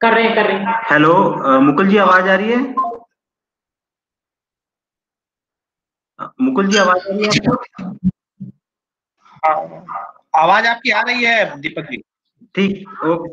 कर रहे हैं कर रहे हैं। हेलो मुकुल जी आवाज़ आ रही है? मुकुल जी आवाज़ आ रही है हाँ, आवाज़ आपकी आ रही है दीपक जी? ठीक ओके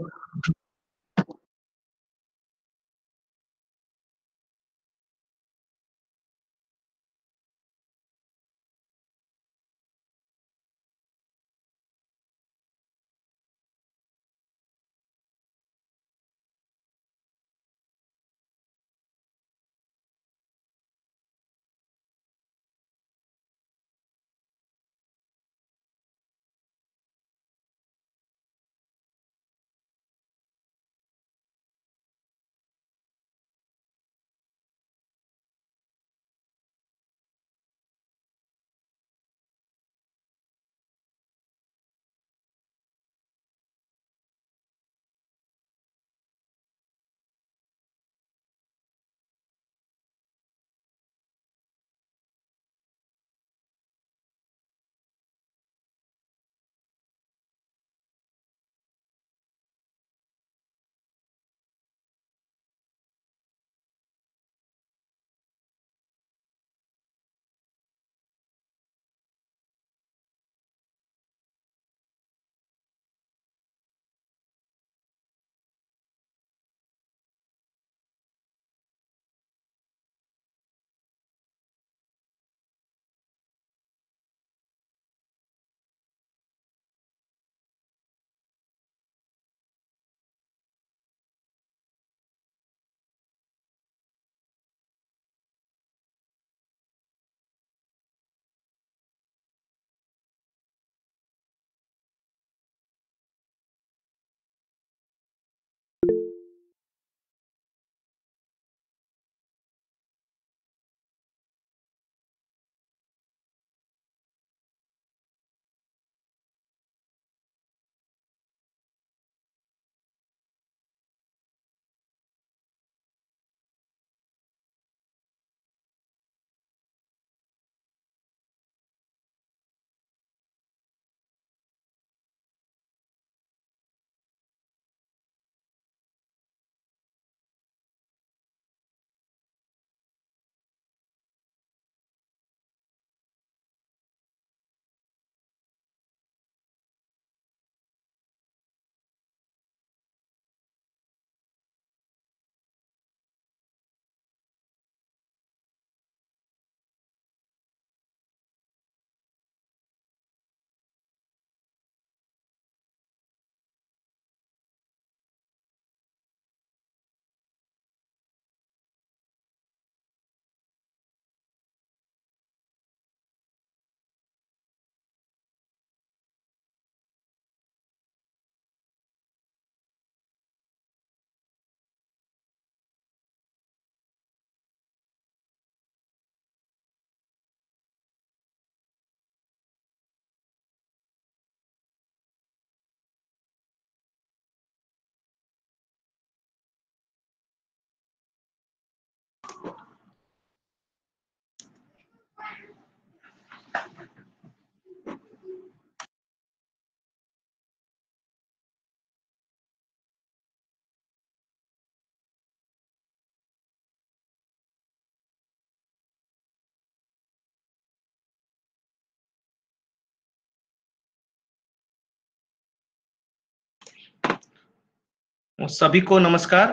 सभी को नमस्कार।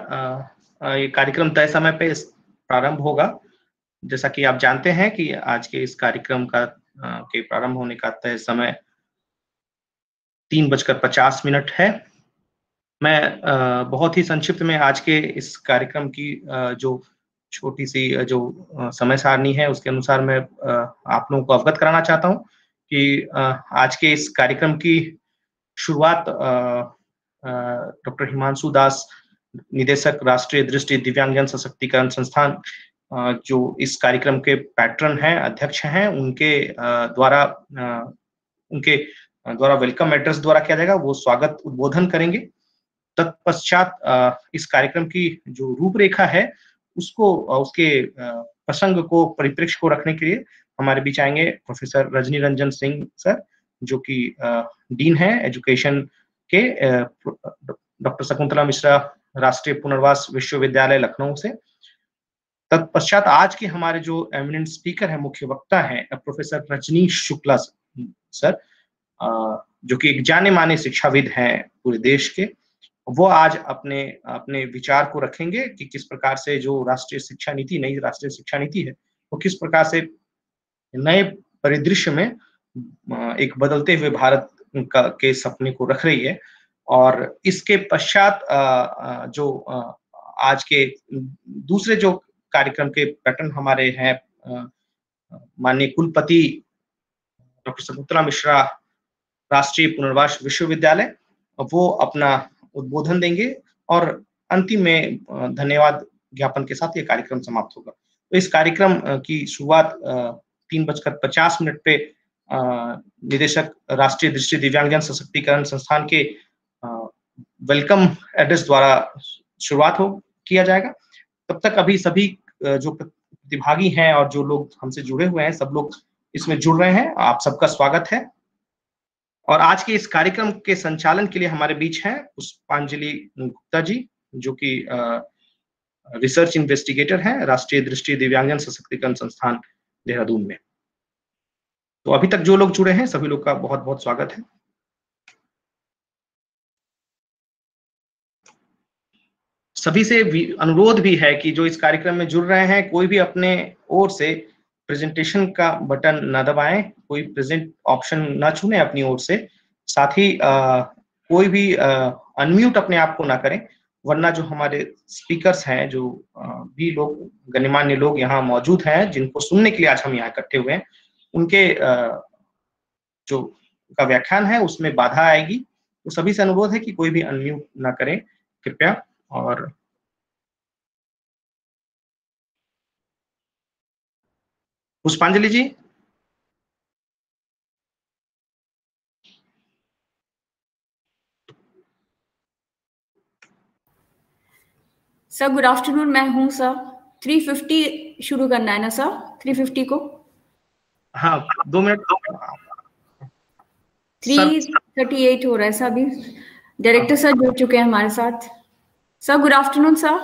ये कार्यक्रम तय समय पे प्रारंभ होगा। जैसा कि आप जानते हैं कि आज के इस कार्यक्रम का के प्रारंभ होने का तय समय तीन बजकर पचास मिनट है। मैं बहुत ही संक्षिप्त में आज के इस कार्यक्रम की जो छोटी सी जो समय सारणी है, उसके अनुसार मैं आप लोगों को अवगत कराना चाहता हूँ कि आज के इस कार्यक्रम की शुरुआत डॉक्टर हिमांशु दास, निदेशक राष्ट्रीय दृष्टि दिव्यांगजन सशक्तिकरण संस्थान जो इस कार्यक्रम के पैटर्न हैं अध्यक्ष हैं उनके द्वारा उनके द्वारा वेलकम एड्रेस द्वारा किया जाएगा वो स्वागत उद्बोधन करेंगे तत्पश्चात इस कार्यक्रम की जो रूपरेखा है उसको उसके प्रसंग को परिप्रेक्ष्य को रखने के लिए हमारे बीच आएँगे प्रोफेसर रजनी रंजन सिंह सर जो कि डीन है एजुकेशन के डॉक्टर शकुंतला मिश्रा राष्ट्रीय पुनर्वास विश्वविद्यालय लखनऊ से तत्पश्चात आज के हमारे जो एमिनेंट स्पीकर है, मुख्य वक्ता है प्रोफेसर रजनीश शुक्ला सर जो कि एक जाने माने शिक्षाविद हैं पूरे देश के, वो आज अपने अपने विचार को रखेंगे कि किस प्रकार से जो राष्ट्रीय शिक्षा नीति, नई राष्ट्रीय शिक्षा नीति है, वो किस प्रकार से नए परिदृश्य में एक बदलते हुए भारत का, के सपने को रख रही है और इसके पश्चात जो आज के दूसरे जो कार्यक्रम के पैटर्न हमारे हैं माननीय कुलपति डॉक्टर शकुंतला मिश्रा राष्ट्रीय पुनर्वास विश्वविद्यालय, वो अपना उद्बोधन देंगे और अंतिम में धन्यवाद ज्ञापन के साथ ये कार्यक्रम समाप्त होगा। तो इस कार्यक्रम की शुरुआत तीन बजकर पचास मिनट पे निदेशक राष्ट्रीय दृष्टि दिव्यांगजन सशक्तिकरण संस्थान के वेलकम एड्रेस द्वारा शुरुआत हो, किया जाएगा। तब तक अभी सभी जो प्रतिभागी हैं और जो लोग हमसे जुड़े हुए हैं, सब लोग इसमें जुड़ रहे हैं। आप सबका स्वागत है। और आज के इस कार्यक्रम के संचालन के लिए हमारे बीच हैं पुष्पांजलि गुप्ता जी, जो कि रिसर्च इन्वेस्टिगेटर हैं राष्ट्रीय दृष्टि दिव्यांगजन सशक्तिकरण संस्थान देहरादून में। तो अभी तक जो लोग जुड़े हैं, सभी लोग का बहुत बहुत स्वागत है। सभी से अनुरोध भी है कि जो इस कार्यक्रम में जुड़ रहे हैं कोई भी अपने ओर से प्रेजेंटेशन का बटन न दबाएँ कोई प्रेजेंट ऑप्शन न चुने अपनी ओर से। साथ ही आ, कोई भी अनम्यूट अपने आप को ना करें वरना जो हमारे स्पीकर्स हैं जो भी लोग गणमान्य लोग यहाँ मौजूद हैं जिनको सुनने के लिए आज हम यहाँ इकट्ठे हुए हैं उनके जो का व्याख्यान है उसमें बाधा आएगी। तो सभी से अनुरोध है कि कोई भी अनम्यूट ना करें। कृपया और Pushpanjali ji? Sir good afternoon मैं हूँ सर 350 शुरू करना है ना सर 350 को? हाँ दो मिनट। थ्री थर्टी एट हो रहा है सर अभी. डायरेक्टर सर जुड़ चुके हैं हमारे साथ. सर गुड आफ्टरनून सर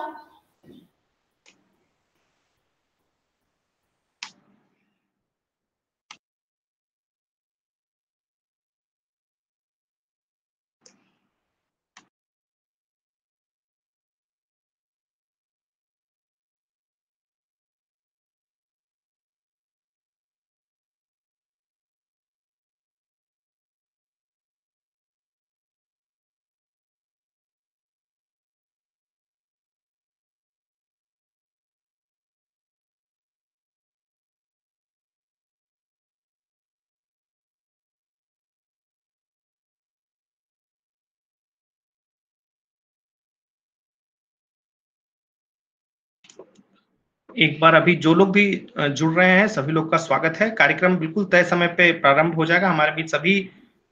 एक बार अभी जो लोग भी जुड़ रहे हैं, सभी लोग का स्वागत है। कार्यक्रम बिल्कुल तय समय पे प्रारंभ हो जाएगा। हमारे बीच सभी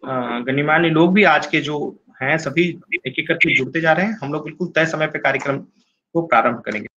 गणमान्य लोग भी आज के जो हैं, सभी एक एक करके जुड़ते जा रहे हैं। हम लोग बिल्कुल तय समय पे कार्यक्रम को प्रारंभ करेंगे।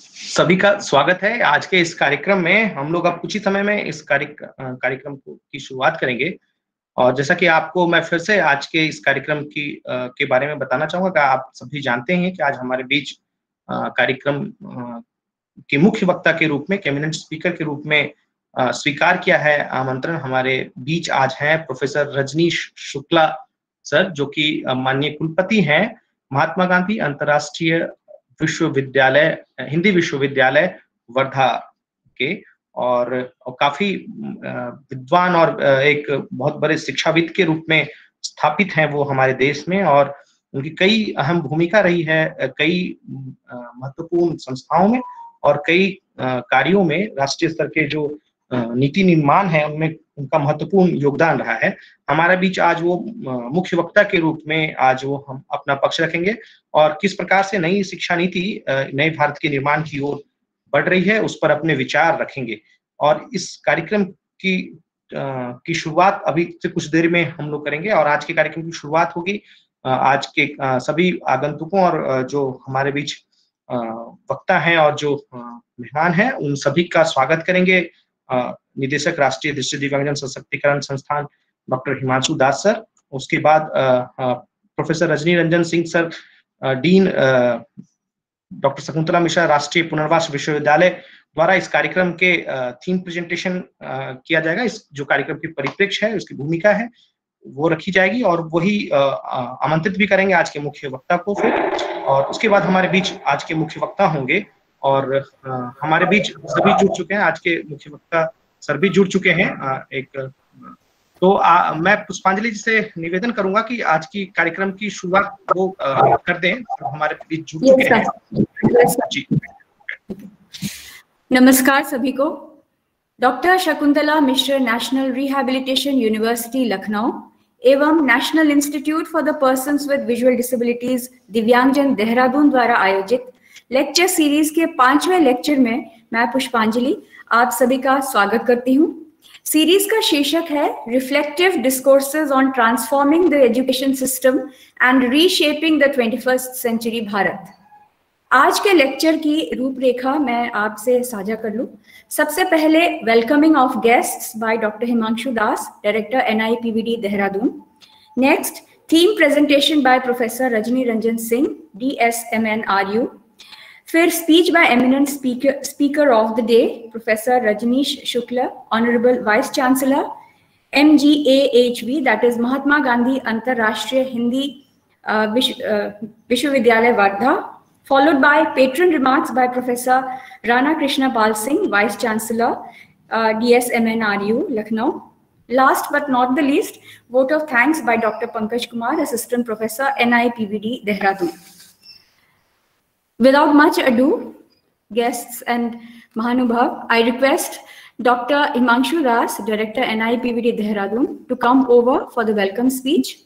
सभी का स्वागत है। आज के इस कार्यक्रम में हम लोग अब कुछ ही समय में इस कार्यक्रम की शुरुआत करेंगे। और जैसा कि आपको मैं फिर से आज के इस कार्यक्रम की आ, के बारे में बताना चाहूँगा कि आप सभी जानते हैं कि आज हमारे बीच कार्यक्रम के मुख्य वक्ता के रूप में कैबिनेट स्पीकर के रूप में स्वीकार किया है। आमंत्रण हमारे बीच आज हैं। प्रोफेसर रजनीश शुक्ला सर जो कि माननीय कुलपति हैं महात्मा गांधी अंतर्राष्ट्रीय विश्वविद्यालय हिंदी विश्वविद्यालय वर्धा के और, और काफ़ी विद्वान और एक बहुत बड़े शिक्षाविद के रूप में स्थापित हैं वो हमारे देश में और उनकी कई अहम भूमिका रही है कई महत्वपूर्ण संस्थाओं में और कई कार्यों में राष्ट्रीय स्तर के जो नीति निर्माण है उनमें उनका महत्वपूर्ण योगदान रहा है। हमारे बीच आज वो मुख्य वक्ता के रूप में आज वो हम अपना पक्ष रखेंगे और किस प्रकार से नई शिक्षा नीति नए भारत के निर्माण की ओर बढ़ रही है उस पर अपने विचार रखेंगे। और इस कार्यक्रम की की शुरुआत अभी से कुछ देर में हम लोग करेंगे और आज के कार्यक्रम की शुरुआत होगी। आज के सभी आगंतुकों और जो हमारे बीच वक्ता हैं और जो मेहमान हैं, उन सभी का स्वागत करेंगे। निदेशक, राष्ट्रीय दृष्टि दिव्यांगजन सशक्तिकरण संस्थान, डॉक्टर हिमांशु दास सर। उसके बाद professor Rajni Ranjan Singh sir dean doctor Shakuntala Mishra, राष्ट्रीय पुनर्वास विश्वविद्यालय द्वारा इस कार्यक्रम के थीम प्रेजेंटेशन किया जाएगा। इस, जो कार्यक्रम की परिप्रेक्ष्य है, उसकी भूमिका है, वो रखी जाएगी और वही आमंत्रित भी करेंगे आज के मुख्य वक्ता को फिर। और उसके बाद हमारे बीच आज के मुख्य वक्ता होंगे और हमारे बीच सभी जुड़ चुके हैं। आज के मुख्य वक्ता सर भी जुड़ चुके हैं एक तो आ, मैं पुष्पांजलि जी से निवेदन करूँगा कि आज की कार्यक्रम की शुरुआत वो आ, कर दें तो हमारे बीच जुड़ चुके हैं। जी। नमस्कार सभी को। Doctor Shakuntala Mishra national rehabilitation university Lucknow एवं national institute for the person with visual disabilities दिव्यांगजन देहरादून द्वारा आयोजित लेक्चर सीरीज़ के पाँचवें लेक्चर में मैं पुष्पांजलि आप सभी का स्वागत करती हूँ। सीरीज़ का शीर्षक है reflective discourses on transforming the education system and reshaping the twenty century Bharat आज के लेक्चर की रूपरेखा मैं आपसे साझा कर लूँ। सबसे पहले welcoming of guests by doctor Himanshu Das director NIPVD Dehradun next theme presentation by professor Rajni Ranjan Singh DSMNRU फिर speech by eminent speaker speaker of the day professor Rajneesh Shukla honourable vice chancellor M G A H V that is Mahatma Gandhi अंतरराष्ट्रीय हिंदी विश्वविद्यालय Wardha followed by patron remarks by professor Rana Krishna Pal Singh vice chancellor D S M N R U Lucknow last but not the least vote of thanks by doctor Pankaj Kumar assistant professor N I P V D Dehradun Without much ado, guests and Mahanubhav, I request Dr. Himanshu Das, Director NIPVD Dehradun, to come over for the welcome speech.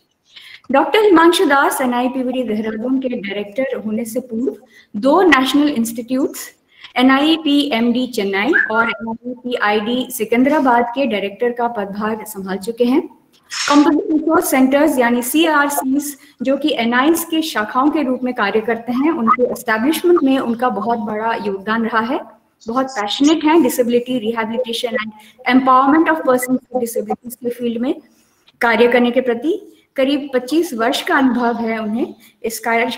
Doctor Himanshu Das NIPVD Dehradun के director होने से पूर्व दो national institutes एनआईपीएमडी Chennai और एनआईपीआईडी सिकंदराबाद के director का पदभार संभाल चुके हैं कंपनी रिसोर्स सेंटर्स यानी सी जो कि एनआईस के शाखाओं के रूप में कार्य करते हैं, उनके एस्टेब्लिशमेंट में उनका बहुत बड़ा योगदान रहा है। बहुत पैशनेट हैं disability rehabilitation and empowerment of person disabilities के फ़ील्ड में कार्य करने के प्रति। करीब 25 वर्ष का अनुभव है उन्हें इस कार्य,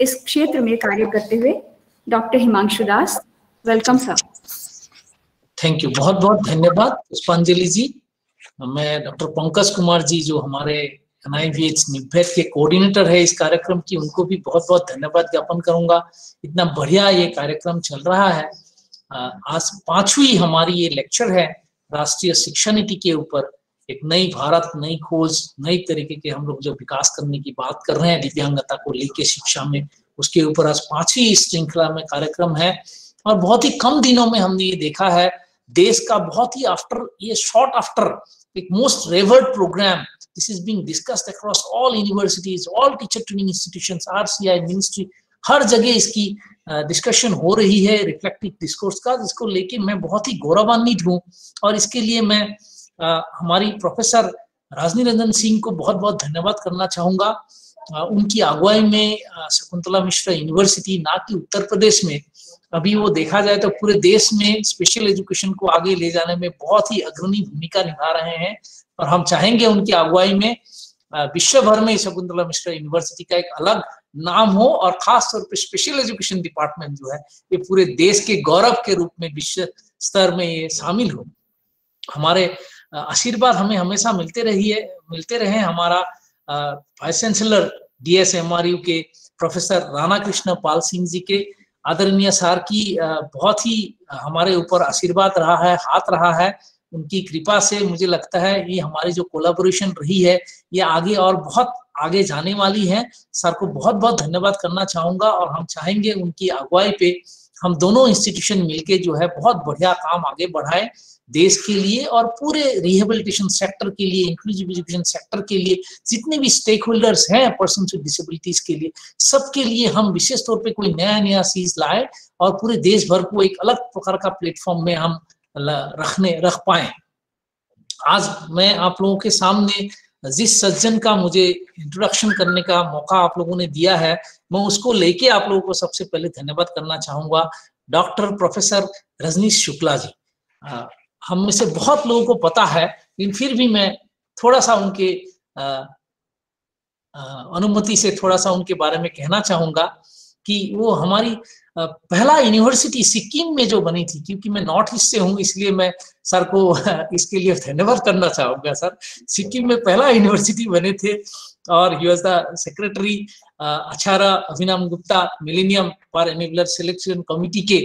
इस क्षेत्र में कार्य करते हुए। Doctor Himanshu Das welcome sir thank you बहुत बहुत धन्यवाद पुष्पांजलि जी। मैं डॉक्टर पंकज कुमार जी, जो हमारे एनआईवीएच के कोऑर्डिनेटर है इस कार्यक्रम की, उनको भी बहुत बहुत धन्यवाद ज्ञापन करूँगा। इतना बढ़िया ये कार्यक्रम चल रहा है। आज पांचवी हमारी ये लेक्चर है राष्ट्रीय शिक्षा नीति के ऊपर। एक नई भारत, नई खोज, नई तरीके के हम लोग जो विकास करने की बात कर रहे हैं दिव्यांगता को लेके शिक्षा में, उसके ऊपर आज पांचवी श्रृंखला में कार्यक्रम है। और बहुत ही कम दिनों में हमने ये देखा है, देश का बहुत ही आफ्टर ये शॉर्ट आफ्टर एक most reward programme this is being discussed across all universities all teacher training institutions RCI ministry हर जगह इसकी डिस्कशन हो रही है रिफ्लेक्टिव डिस्कोर्स का, जिसको लेके मैं बहुत ही गौरवान्वित हूँ। और इसके लिए मैं हमारी प्रोफेसर राजनी रंजन सिंह को बहुत बहुत धन्यवाद करना चाहूँगा। उनकी अगुवाई में शकुंतला मिश्रा यूनिवर्सिटी ना कि उत्तर प्रदेश में अभी वो देखा जाए तो पूरे देश में स्पेशल एजुकेशन को आगे ले जाने में बहुत ही अग्रणी भूमिका निभा रहे हैं और हम चाहेंगे उनकी अगुवाई में विश्व भर में शकुंतला मिश्रा यूनिवर्सिटी का एक अलग नाम हो और खास तौर पे स्पेशल एजुकेशन डिपार्टमेंट जो है, ये पूरे देश के गौरव के रूप में विश्व स्तर में ये शामिल हो। हमारे आशीर्वाद हमें हमेशा मिलते रही है मिलते रहे। हमारा वाइस चांसलर डीएसएमआरयू के प्रोफेसर राणा कृष्ण पाल सिंह जी के आदरणीय सार की बहुत ही हमारे ऊपर आशीर्वाद रहा है, हाथ रहा है। उनकी कृपा से मुझे लगता है ये हमारी जो कोलाबोरेशन रही है, ये आगे और बहुत आगे जाने वाली है। सर को बहुत बहुत धन्यवाद करना चाहूँगा और हम चाहेंगे उनकी अगुवाई पे हम दोनों इंस्टीट्यूशन मिलके जो है बहुत बढ़िया काम आगे बढ़ाए। देश के लिए और पूरे रिहेबिलिटेशन सेक्टर के लिए इंक्लूसिव एजुकेशन सेक्टर के लिए, जितने भी स्टेक होल्डर्स हैं पर्सन विद डिसेबिलिटीज के लिए, सबके लिए हम विशेष तौर पे कोई नया नया चीज़ लाए और पूरे देश भर को एक अलग प्रकार का प्लेटफॉर्म में हम रखने, रख पाए। आज मैं आप लोगों के सामने जिस सज्जन का मुझे इंट्रोडक्शन करने का मौका आप लोगों ने दिया है, मैं उसको लेके आप लोगों को सबसे पहले धन्यवाद करना चाहूँगा। Doctor professor Rajneesh Shukla ji. हम में से बहुत लोगों को पता है, लेकिन फिर भी मैं थोड़ा सा उनके अनुमति से थोड़ा सा उनके बारे में कहना चाहूँगा कि वो हमारी पहला यूनिवर्सिटी सिक्किम में जो बनी थी, क्योंकि मैं नॉर्थ ईस्ट से हूँ, इसलिए मैं सर को इसके लिए धन्यवाद करना चाहूँगा सर। सिक्किम में पहला यूनिवर्सिटी बने थे और ही वॉज़ द सेक्रेटरी अचारा Abhinav Gupta millennium for enabler selection committee के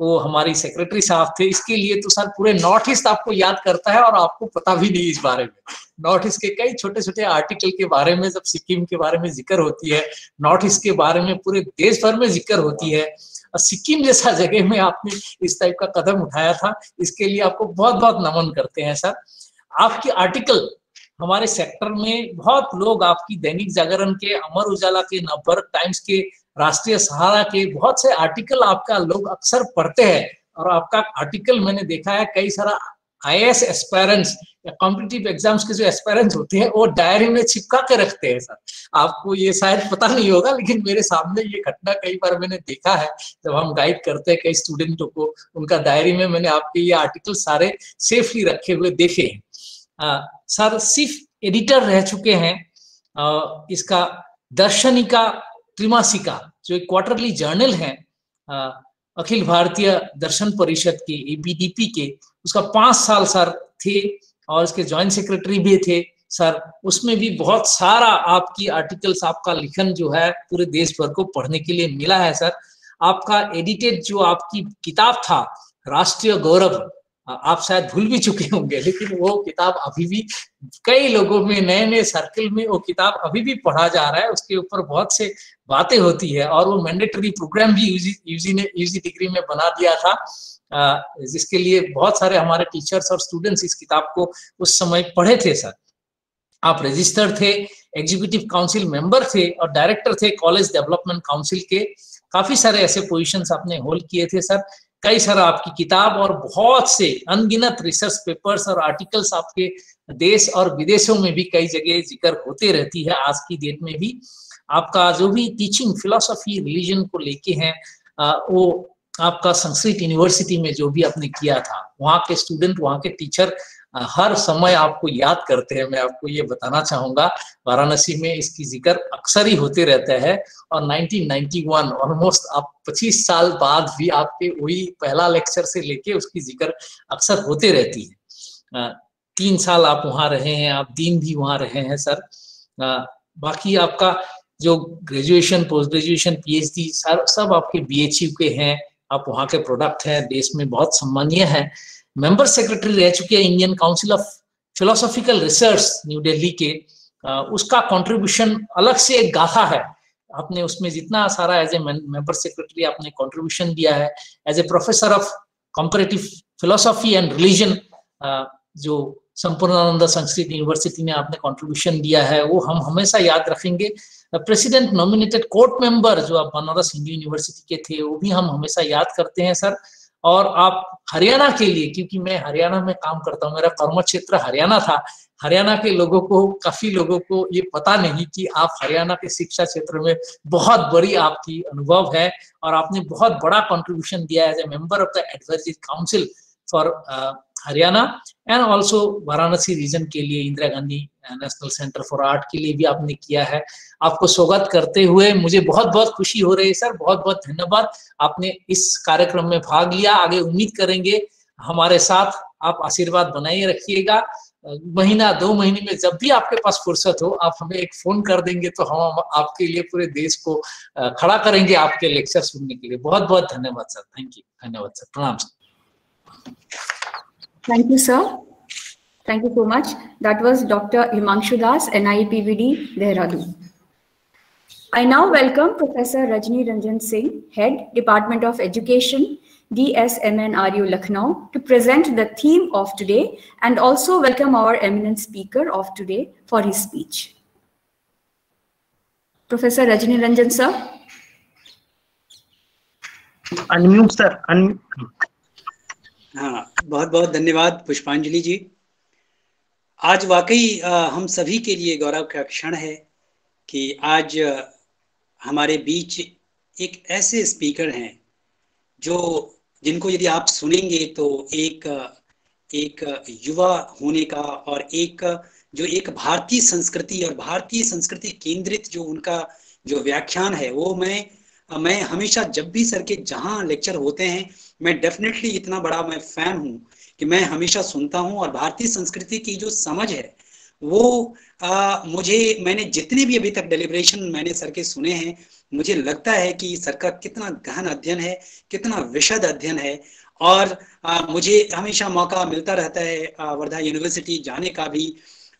वो हमारी सेक्रेटरी साहब थे, इसके लिए तो सर पूरे नॉर्थ ईस्ट आपको याद करता है और आपको पता भी नहीं इस बारे में। नॉर्थ ईस्ट के कई छोटे छोटे आर्टिकल के बारे में, जब सिक्किम के बारे में ज़िक्र होती है नॉर्थ ईस्ट के बारे में पूरे देश भर में ज़िक्र होती है। और सिक्किम जैसा जगह में आपने इस टाइप का कदम उठाया था, इसके लिए आपको बहुत बहुत नमन करते हैं सर। आपके आर्टिकल हमारे सेक्टर में बहुत लोग आपकी दैनिक जागरण के, अमर उजाला के नवभारत टाइम्स के राष्ट्रीय सहारा के बहुत से आर्टिकल आपका लोग अक्सर पढ़ते हैं और आपका आर्टिकल मैंने देखा है, कई सारा आई एस एस्पेरेंट्स या कॉम्पिटिटिव एग्ज़ाम्स के जो एस्पेरेंट्स होते हैं, वो डायरी में चिपका के रखते हैं सर। आपको ये शायद पता नहीं होगा, लेकिन मेरे सामने ये घटना कई बार मैंने देखा है, जब हम गाइड करते हैं कई स्टूडेंटों को, उनका डायरी में मैंने आपके ये आर्टिकल सारे सेफली रखे हुए देखे हैं। सर, सिर्फ़ एडिटर रह चुके हैं इसका दर्शनिका त्रिमासिका, जो एक क्वार्टरली जर्नल है अखिल भारतीय दर्शन परिषद के एबीडीपी के, उसका पाँच साल सर थे और इसके ज्वाइंट सेक्रेटरी भी थे सर। उसमें भी बहुत सारा आपकी आर्टिकल्स आपका लिखन जो है, पूरे देश भर को पढ़ने के लिए मिला है सर। आपका एडिटेड जो आपकी किताब था, राष्ट्रीय गौरव आप शायद भूल भी चुके होंगे, लेकिन वो किताब अभी भी कई लोगों में नए नए सर्कल में वो किताब अभी भी पढ़ा जा रहा है, उसके ऊपर बहुत से बातें होती है और वो मैंडेटरी प्रोग्राम भी यूजी यूजी ने यूजी डिग्री में बना दिया था। जिसके लिए बहुत सारे हमारे टीचर्स और स्टूडेंट्स इस किताब को उस समय पढ़े थे सर। आप रजिस्टर थे एग्जीक्यूटिव काउंसिल मेंबर थे और डायरेक्टर थे कॉलेज डेवलपमेंट काउंसिल के। काफ़ी सारे ऐसे पोजीशंस आपने होल्ड किए थे सर। कई सारा आपकी किताब और बहुत से अनगिनत रिसर्च पेपर्स और आर्टिकल्स आपके देश और विदेशों में भी कई जगह ज़िक्र होते रहती है। आज की डेट में भी आपका जो भी टीचिंग फिलोसफी रिलीजन को लेके हैं वो आपका संस्कृत यूनिवर्सिटी में जो भी आपने किया था, वहाँ के स्टूडेंट वहाँ के टीचर हर समय आपको याद करते हैं। मैं आपको ये बताना चाहूँगा, वाराणसी में इसकी ज़िक्र अक्सर ही होते रहता है और 1991 ऑलमोस्ट आप 25 साल बाद भी आपके वही पहला लेक्चर से लेके उसकी ज़िक्र अक्सर होते रहती है। तीन साल आप वहाँ रहे हैं, आप दिन भी वहाँ रहे हैं सर। बाकी आपका जो graduation post graduation PhD sir, सब आपके बीएचयू के हैं, आप वहाँ के प्रोडक्ट हैं, देश में बहुत सम्मानीय है। मेंबर सेक्रेटरी रह चुके हैं Indian council of philosophical research new Delhi के। उसका कंट्रीब्यूशन अलग से एक गाथा है। आपने उसमें जितना सारा एज ए मेंबर सेक्रेटरी आपने कंट्रीब्यूशन दिया है। As a professor of comparative philosophy and religion जो संपूर्णानंद संस्कृत यूनिवर्सिटी ने आपने कंट्रीब्यूशन दिया है, वो हम हमेशा याद रखेंगे। प्रेसिडेंट नॉमिनेटेड कोर्ट मेंबर जो आप बनारस हिंदू यूनिवर्सिटी के थे, वो भी हम हमेशा याद करते हैं सर और आप हरियाणा के लिए, क्योंकि मैं हरियाणा में काम करता हूँ, मेरा कर्म क्षेत्र हरियाणा था, हरियाणा के लोगों को, काफ़ी लोगों को ये पता नहीं कि आप हरियाणा के शिक्षा क्षेत्र में बहुत बड़ी आपकी अनुभव है और आपने बहुत बड़ा कंट्रीब्यूशन दिया as a member of the advisory council for Haryana and also Varanasi region के लिए, Indira Gandhi national centre for art के लिए भी आपने किया है। आपको स्वागत करते हुए मुझे बहुत बहुत खुशी हो रही है सर। बहुत बहुत धन्यवाद। आपने इस कार्यक्रम में भाग लिया। आगे उम्मीद करेंगे हमारे साथ आप आशीर्वाद बनाए रखिएगा। महीना दो महीने में जब भी आपके पास फुर्सत हो आप हमें एक फ़ोन कर देंगे तो हम आपके लिए पूरे देश को खड़ा करेंगे आपके लेक्चर सुनने के लिए। बहुत बहुत धन्यवाद सर। Thank you. धन्यवाद सर। प्रणाम sir. Thank you, sir. Thank you so much. That was Dr. Himanshu Das, NIPVD, Dehradun. I now welcome Professor Rajni Ranjan Singh, Head, Department of Education, DSMNRU Lucknow, to present the theme of today and also welcome our eminent speaker of today for his speech. Professor Rajni Ranjan, sir. Unmute, sir. Un हाँ बहुत बहुत धन्यवाद पुष्पांजलि जी आज वाकई हम सभी के लिए गौरव का क्षण है कि आज हमारे बीच एक ऐसे स्पीकर हैं जो, जिनको यदि आप सुनेंगे तो एक एक युवा होने का और एक जो एक भारतीय संस्कृति और भारतीय संस्कृति केंद्रित जो उनका जो व्याख्यान है, वो मैं मैं हमेशा जब भी सर के जहाँ लेक्चर होते हैं, मैं डेफिनेटली इतना बड़ा मैं फ़ैन हूँ। कि मैं हमेशा सुनता हूँ और भारतीय संस्कृति की जो समझ है वो आ, मुझे मैंने जितने भी अभी तक डेलिब्रेशन मैंने सर के सुने हैं मुझे लगता है कि सर का कितना गहन अध्ययन है कितना विशद अध्ययन है और आ, मुझे हमेशा मौका मिलता रहता है वर्धा यूनिवर्सिटी जाने का भी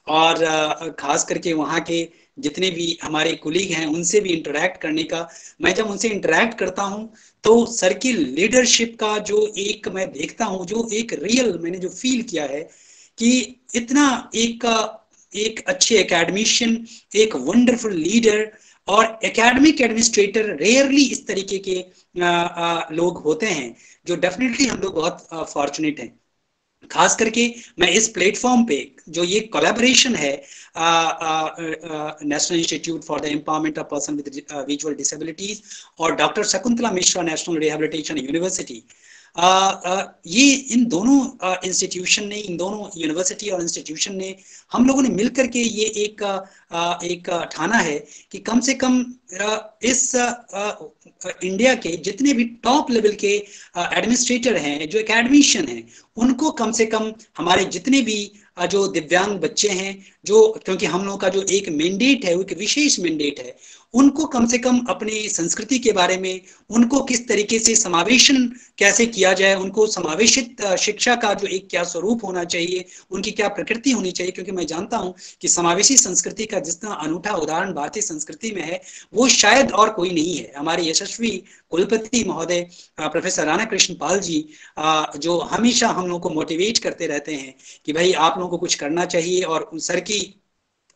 और खास करके वहाँ के जितने भी हमारे कुलीग हैं उनसे भी इंटरेक्ट करने का। मैं जब उनसे इंटरेक्ट करता हूँ तो सर की लीडरशिप का जो एक मैं देखता हूँ जो एक रियल मैंने जो फील किया है कि इतना एक एक अच्छे एकेडमिशियन एक वंडरफुल लीडर और एकेडमिक एडमिनिस्ट्रेटर रेयरली इस तरीके के आ, आ, लोग होते हैं जो डेफिनेटली हम लोग बहुत फॉर्चुनेट हैं। खास करके मैं इस प्लेटफॉर्म पे जो ये कोलैबोरेशन है national institute for the empowerment of person with visual disabilities और doctor Shakuntala Mishra national rehabilitation university ये इन दोनों इंस्टीट्यूशन ने, इन दोनों यूनिवर्सिटी और इंस्टीट्यूशन ने हम लोगों ने मिलकर के ये एक एक ठाना है कि कम से कम इस इंडिया के जितने भी टॉप लेवल के एडमिनिस्ट्रेटर हैं, जो एकेडमिशियन हैं, उनको कम से कम हमारे जितने भी जो दिव्यांग बच्चे हैं, जो, क्योंकि हम लोगों का जो एक मैंडेट है, वो एक विशेष मैंडेट है उनको कम से कम अपनी संस्कृति के बारे में, उनको किस तरीके से समावेशन कैसे किया जाए, उनको समावेशित शिक्षा का जो एक क्या स्वरूप होना चाहिए, उनकी क्या प्रकृति होनी चाहिए, क्योंकि मैं जानता हूँ कि समावेशी संस्कृति का जितना अनूठा उदाहरण भारतीय संस्कृति में है, वो शायद और कोई नहीं है। हमारे यशस्वी कुलपति महोदय प्रोफेसर राना कृष्ण पाल जी जो हमेशा हम लोग को मोटिवेट करते रहते हैं कि भाई आप लोगों को कुछ करना चाहिए और सर की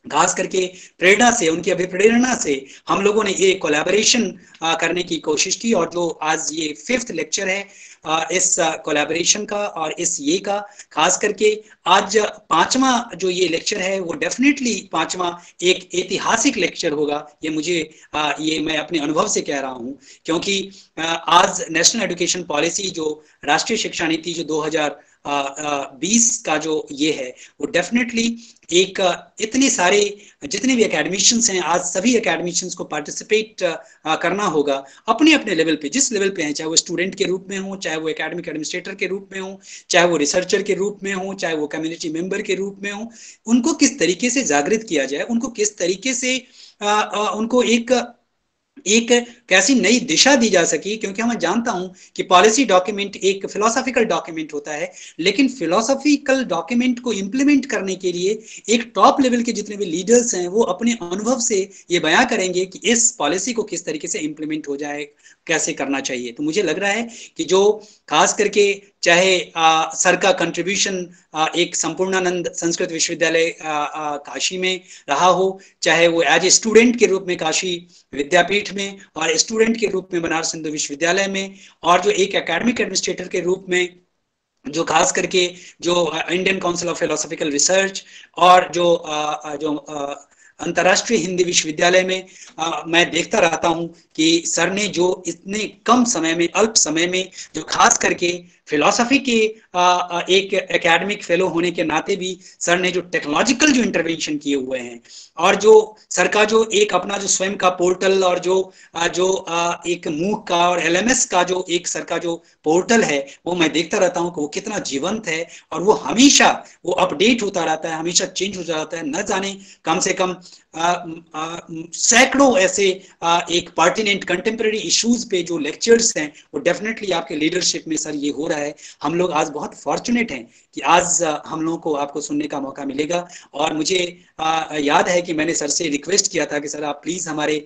खास करके प्रेरणा से, उनकी अभिप्रेरणा से हम लोगों ने ये कोलैबोरेशन करने की कोशिश की और जो आज ये फिफ्थ लेक्चर है इस कोलैबोरेशन का और इस ये का, खास करके आज पांचवा जो ये लेक्चर है, वो डेफिनेटली पांचवा एक ऐतिहासिक लेक्चर होगा, ये मुझे ये मैं अपने अनुभव से कह रहा हूँ। क्योंकि आज नेशनल एजुकेशन पॉलिसी जो राष्ट्रीय शिक्षा नीति जो 2000 बीस का जो ये है वो डेफिनेटली एक इतने सारे जितने भी एकेडमिशियंस हैं आज सभी एकेडमिशियंस को पार्टिसिपेट करना होगा अपने अपने लेवल पे जिस लेवल पे हैं चाहे वो स्टूडेंट के रूप में हो चाहे वो एकेडमिक एडमिनिस्ट्रेटर के रूप में हो चाहे वो रिसर्चर के रूप में हो चाहे वो कम्युनिटी मेंबर के रूप में हो उनको किस तरीके से जागृत किया जाए उनको किस तरीके से आ, आ, उनको एक एक कैसी नई दिशा दी जा सकी, क्योंकि मैं जानता हूँ कि पॉलिसी डॉक्यूमेंट एक फिलोसॉफिकल डॉक्यूमेंट होता है, लेकिन फिलोसॉफिकल डॉक्यूमेंट को इंप्लीमेंट करने के लिए एक टॉप लेवल के जितने भी लीडर्स हैं, वो अपने अनुभव से ये बयां करेंगे कि इस पॉलिसी को किस तरीके से इंप्लीमेंट हो जाए कैसे करना चाहिए? तो मुझे लग रहा है कि जो खास करके चाहे आ, सर का कंट्रीब्यूशन एक संपूर्णानंद संस्कृत विश्वविद्यालय काशी में रहा हो चाहे वो एज ए स्टूडेंट के रूप में काशी विद्यापीठ में और स्टूडेंट के रूप में बनारस हिंदू विश्वविद्यालय में और जो एक एकेडमिक एडमिनिस्ट्रेटर के रूप में जो खास करके जो Indian council of philosophical research और जो आ, जो अंतर्राष्ट्रीय हिंदी विश्वविद्यालय में आ, मैं देखता रहता हूँ कि सर ने जो इतने कम समय में अल्प समय में जो खास करके फिलोसफी के एक एकेडमिक फेलो होने के नाते भी सर ने जो टेक्नोलॉजिकल जो इंटरवेंशन किए हुए हैं और जो सर का जो एक अपना जो स्वयं का पोर्टल और जो जो एक मूक का और एलएमएस का जो एक सर का जो पोर्टल है, वो मैं देखता रहता हूँ कि वो कितना जीवंत है और वो हमेशा वो अपडेट होता रहता है, हमेशा चेंज होता रहता है, न जाने कम से कम सैकड़ों ऐसे एक पार्टिनेंट कंटेम्प्रेरी इश्यूज़ पे जो लेक्चर्स हैं, वो डेफिनेटली आपके लीडरशिप में सर ये हो रहा है। हम लोग आज बहुत फॉर्चुनेट हैं कि आज हम लोगों को आपको सुनने का मौका मिलेगा। और मुझे याद है कि मैंने सर से रिक्वेस्ट किया था कि सर आप प्लीज़ हमारे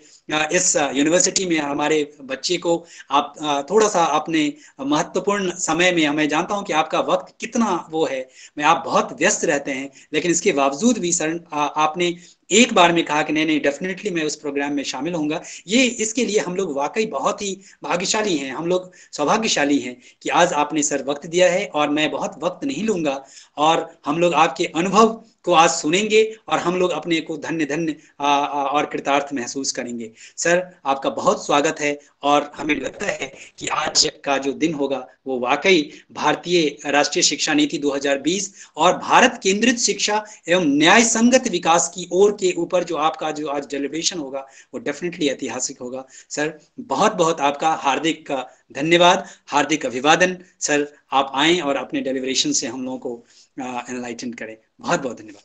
इस यूनिवर्सिटी में हमारे बच्चे को आप थोड़ा सा अपने महत्वपूर्ण समय में, मैं जानता हूँ कि आपका वक्त कितना वो है। मैं, आप बहुत व्यस्त रहते हैं, लेकिन इसके बावजूद भी सर आपने एक बार में कहा कि नहीं नहीं डेफिनेटली मैं उस प्रोग्राम में शामिल होऊँगा। ये, इसके लिए हम लोग वाकई बहुत ही भाग्यशाली हैं। हम लोग सौभाग्यशाली हैं कि आज आपने सर वक्त दिया है और मैं बहुत वक्त नहीं लूँगा। और हम लोग आपके अनुभव को आज सुनेंगे और हम लोग अपने को धन्य धन्य और कृतार्थ महसूस करेंगे। सर, आपका बहुत स्वागत है और हमें लगता है कि आज का जो दिन होगा, वो वाकई भारतीय राष्ट्रीय शिक्षा नीति 2020 और भारत केंद्रित शिक्षा एवं न्याय संगत विकास की ओर के ऊपर जो आपका जो आज डेलीब्रेशन होगा, वो डेफिनेटली ऐतिहासिक होगा। सर, बहुत बहुत आपका हार्दिक, धन्यवाद, हार्दिक अभिवादन। सर, आप आए और अपने डेलीब्रेशन से हम लोगों को एनलाइटन करें। बहुत बहुत धन्यवाद।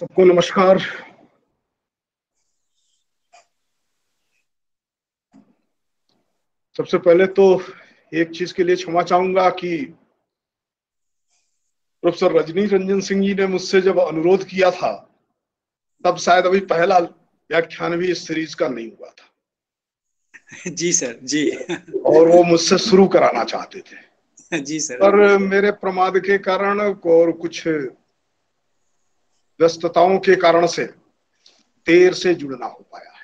सबको नमस्कार। सबसे पहले तो एक चीज़ के लिए क्षमा चाहूँगा कि प्रोफेसर रजनी रंजन सिंह जी ने मुझसे जब अनुरोध किया था, तब शायद अभी पहला व्याख्यान भी इस सीरीज़ का नहीं हुआ था। जी सर जी। और वो मुझसे शुरू कराना चाहते थे। जी सर। पर मेरे प्रमाद के कारण और कुछ व्यस्तताओं के कारण से देर से जुड़ना हो पाया है।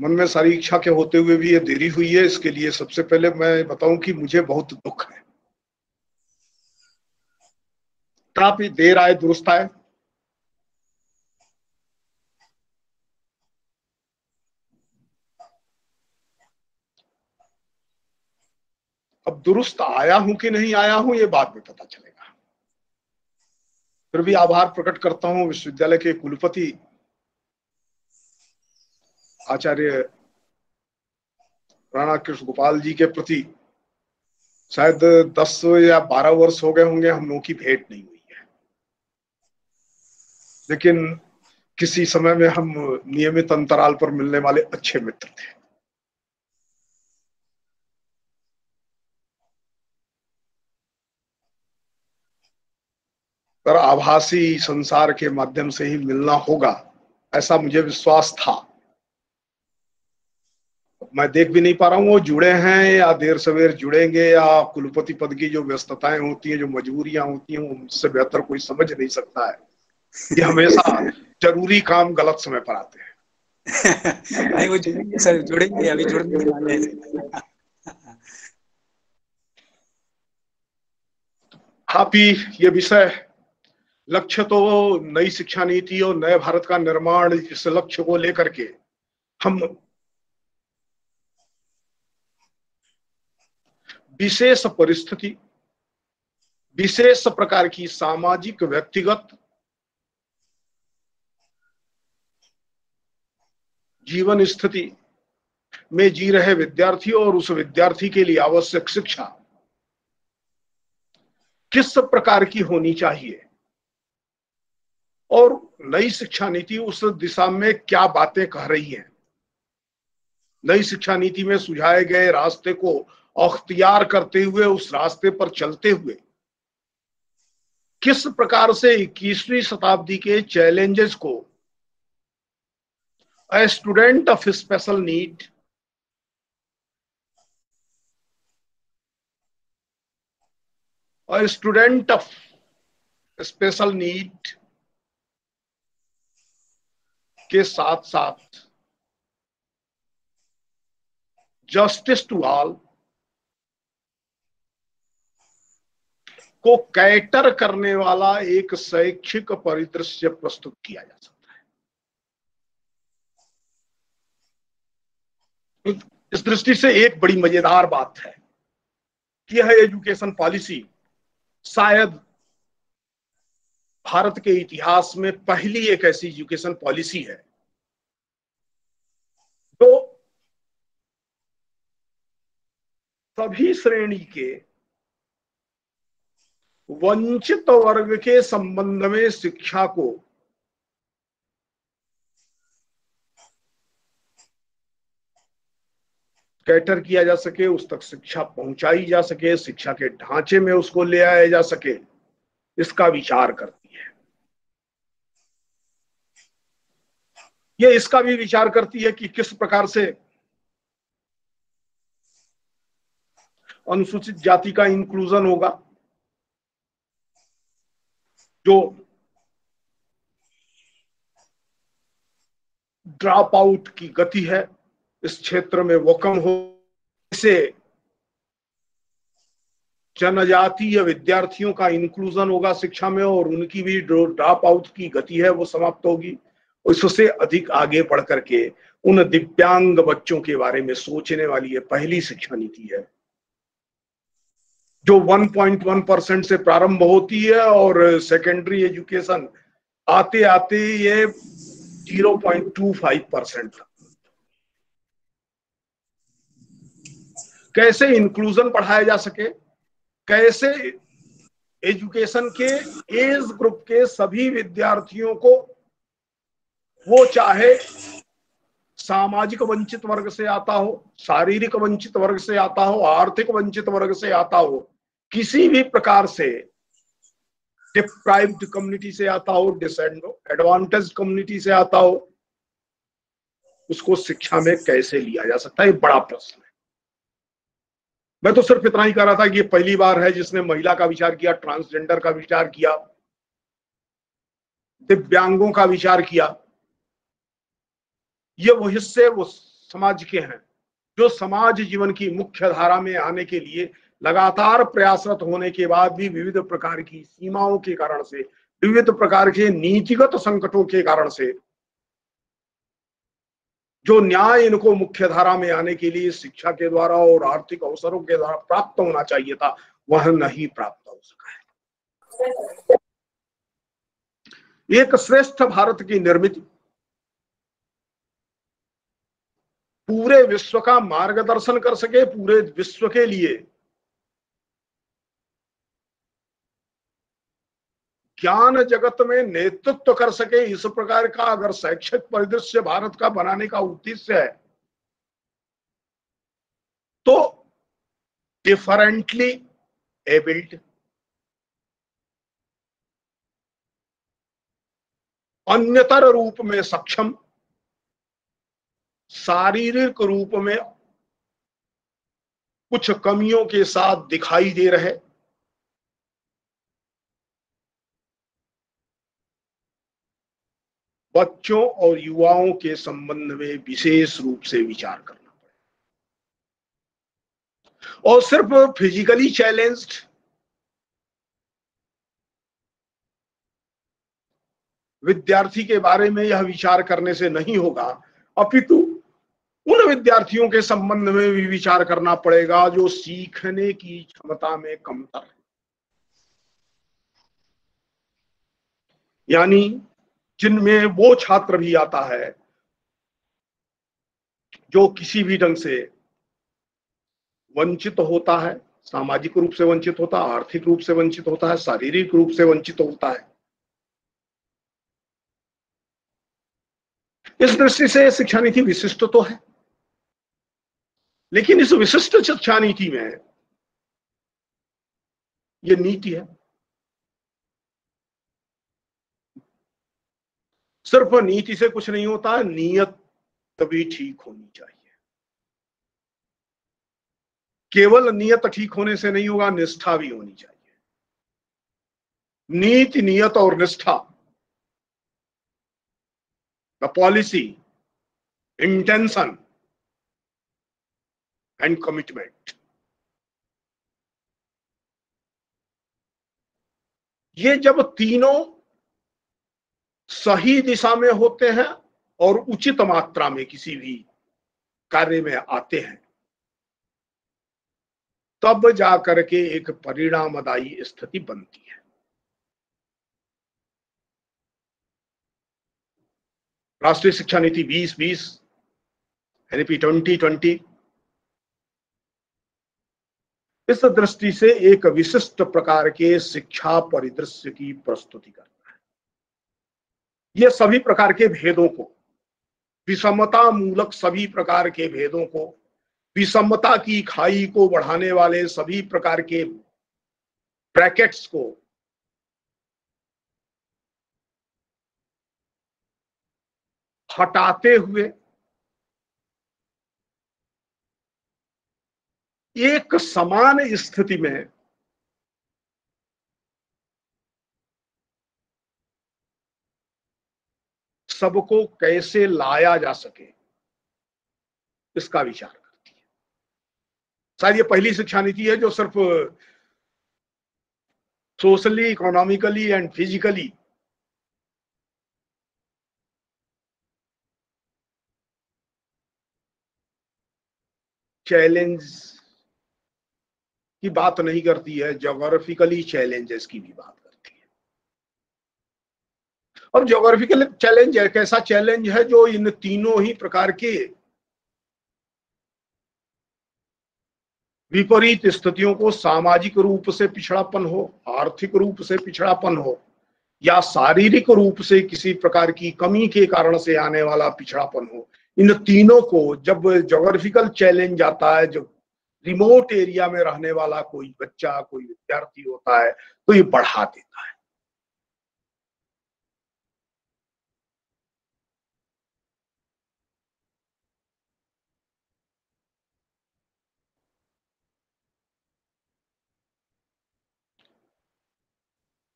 मन में सारी इच्छा के होते हुए भी ये देरी हुई है। इसके लिए सबसे पहले मैं बताऊँ कि मुझे बहुत दुख है। काफ़ी देर आए दुरुस्त आए। अब दुरुस्त आया हूँ कि नहीं आया हूँ, ये बाद में पता चलेगा। फिर भी आभार प्रकट करता हूँ, विश्वविद्यालय के कुलपति आचार्य राणा कृष्ण गोपाल जी के प्रति शायद दस या बारह वर्ष हो गए होंगे, हम लोगों की भेंट नहीं हुई है। लेकिन किसी समय में हम नियमित अंतराल पर मिलने वाले अच्छे मित्र थे। पर आभासी संसार के माध्यम से ही मिलना होगा ऐसा मुझे विश्वास था। मैं देख भी नहीं पा रहा हूँ वो जुड़े हैं या देर सवेर जुड़ेंगे या कुलपति पद की जो व्यस्तताएँ होती हैं जो मजबूरियाँ होती हैं उनसे बेहतर कोई समझ नहीं सकता है। ये हमेशा ज़रूरी काम गलत समय पर आते हैं। नहीं वो जुड़ेंगे सर जुड़ेंगे अभी जुड़ने वाले ही ये विषय लक्ष्य तो नई शिक्षा नीति और नए भारत का निर्माण इस लक्ष्य को लेकर के हम विशेष परिस्थिति, विशेष प्रकार की सामाजिक व्यक्तिगत जीवन स्थिति में जी रहे विद्यार्थी और उस विद्यार्थी के लिए आवश्यक शिक्षा किस प्रकार की होनी चाहिए? और नई शिक्षा नीति उस दिशा में क्या बातें कह रही है? नई शिक्षा नीति में सुझाए गए रास्ते को अख्तियार करते हुए, उस रास्ते पर चलते हुए, किस प्रकार से 21वीं शताब्दी के चैलेंजेस को, a student of special need, a student of special के साथ साथ जस्टिस टू ऑल को कैटर करने वाला एक शैक्षिक परिदृश्य प्रस्तुत किया जा सकता है। इस दृष्टि से एक बड़ी मज़ेदार बात है कि यह एजुकेशन पॉलिसी शायद भारत के इतिहास में पहली एक ऐसी एजुकेशन पॉलिसी है। जो सभी श्रेणी के वंचित वर्ग के संबंध में शिक्षा को कैटर किया जा सके, उस तक शिक्षा पहुंचाई जा सके, शिक्षा के ढांचे में उसको ले आया जा सके। इसका विचार करती है। ये इसका भी विचार करती है कि किस प्रकार से अनुसूचित जाति का इंक्लूजन होगा, जो ड्रॉप आउट की गति है, इस क्षेत्र में वो कम हो से जनजातीय विद्यार्थियों का इंक्लूजन होगा शिक्षा में और उनकी भी जो ड्रॉप आउट की गति है वो समाप्त होगी। उससे अधिक आगे बढ़ करके उन दिव्यांग बच्चों के बारे में सोचने वाली ये पहली शिक्षा नीति है। जो 1.1 परसेंट से प्रारंभ होती है और सेकेंडरी एजुकेशन आते आते ये 0.25 परसेंट कैसे इंक्लूजन पढ़ाया जा सके? कैसे एजुकेशन के एज ग्रुप के सभी विद्यार्थियों को वो चाहे सामाजिक वंचित वर्ग से आता हो, शारीरिक वंचित वर्ग से आता हो, आर्थिक वंचित वर्ग से आता हो, किसी भी प्रकार से डिप्राइव्ड कम्युनिटी से आता हो एडवांटेज कम्युनिटी से आता हो, उसको शिक्षा में कैसे लिया जा सकता है? बड़ा प्रश्न मैं तो सिर्फ़ इतना ही कह रहा था कि ये पहली बार है जिसने महिला का विचार किया ट्रांसजेंडर का विचार किया, दिव्यांगों का विचार किया। ये वो हिस्से, वो समाज के हैं, जो समाज जीवन की मुख्य धारा में आने के लिए लगातार प्रयासरत होने के बाद भी विविध प्रकार की सीमाओं के कारण से, विविध प्रकार के नीतिगत संकटों के कारण से जो न्याय इनको मुख्य धारा में आने के लिए शिक्षा के द्वारा और आर्थिक अवसरों के द्वारा प्राप्त होना चाहिए था, वह नहीं प्राप्त हो सका है। एक श्रेष्ठ भारत की निर्मित। पूरे विश्व का मार्गदर्शन कर सके, पूरे विश्व के लिए ज्ञान जगत में नेतृत्व कर सके, इस प्रकार का अगर शैक्षिक परिदृश्य भारत का बनाने का उद्देश्य है तो डिफरेंटली एबिल्ड अन्यतर रूप में सक्षम, शारीरिक रूप में कुछ कमियों के साथ दिखाई दे रहे बच्चों और युवाओं के संबंध में विशेष रूप से विचार करना पड़ेगा। और सिर्फ़ फिजिकली चैलेंज्ड विद्यार्थी के बारे में यह विचार करने से नहीं होगा, अपितु उन विद्यार्थियों के संबंध में भी विचार करना पड़ेगा जो सीखने की क्षमता में कमतर है। यानी जिनमें वो छात्र भी आता है, जो किसी भी ढंग से वंचित होता है, सामाजिक रूप से वंचित होता है, आर्थिक रूप से वंचित होता है, शारीरिक रूप से वंचित होता है। इस दृष्टि से शिक्षा नीति विशिष्ट तो है, लेकिन इस विशिष्ट शिक्षा नीति में ये नीति है। सिर्फ़ नीति से कुछ नहीं होता, नीयत तभी ठीक होनी चाहिए। केवल नियत ठीक होने से नहीं होगा, निष्ठा भी होनी चाहिए। नीति, नियत और निष्ठा। The policy intention and commitment ये जब तीनों सही दिशा में होते हैं और उचित मात्रा में किसी भी कार्य में आते हैं। तब जाकर के एक परिणामदायी स्थिति बनती है। राष्ट्रीय शिक्षा नीति 2020 एनपी 2020 इस दृष्टि से एक विशिष्ट प्रकार के शिक्षा परिदृश्य की प्रस्तुति करता यह सभी प्रकार के भेदों को, विषमता मूलक सभी प्रकार के भेदों को, विषमता की खाई को बढ़ाने वाले सभी प्रकार के ब्रैकेट्स को, हटाते हुए, एक समान स्थिति में सबको कैसे लाया जा सके, इसका विचार करती है। शायद ये पहली शिक्षा नीति है जो सिर्फ़ socially economically and physically challenge की बात नहीं करती है जोग्राफिकली चैलेंजेस की भी बात और जोग्राफिकल चैलेंज एक ऐसा चैलेंज है जो इन तीनों ही प्रकार के विपरीत स्थितियों को सामाजिक रूप से पिछड़ापन हो, आर्थिक रूप से पिछड़ापन हो, या शारीरिक रूप से किसी प्रकार की कमी के कारण से आने वाला पिछड़ापन हो, इन तीनों को जब जोग्राफिकल चैलेंज आता है, जब रिमोट एरिया में रहने वाला कोई बच्चा, कोई विद्यार्थी होता है तो ये बढ़ा देता है।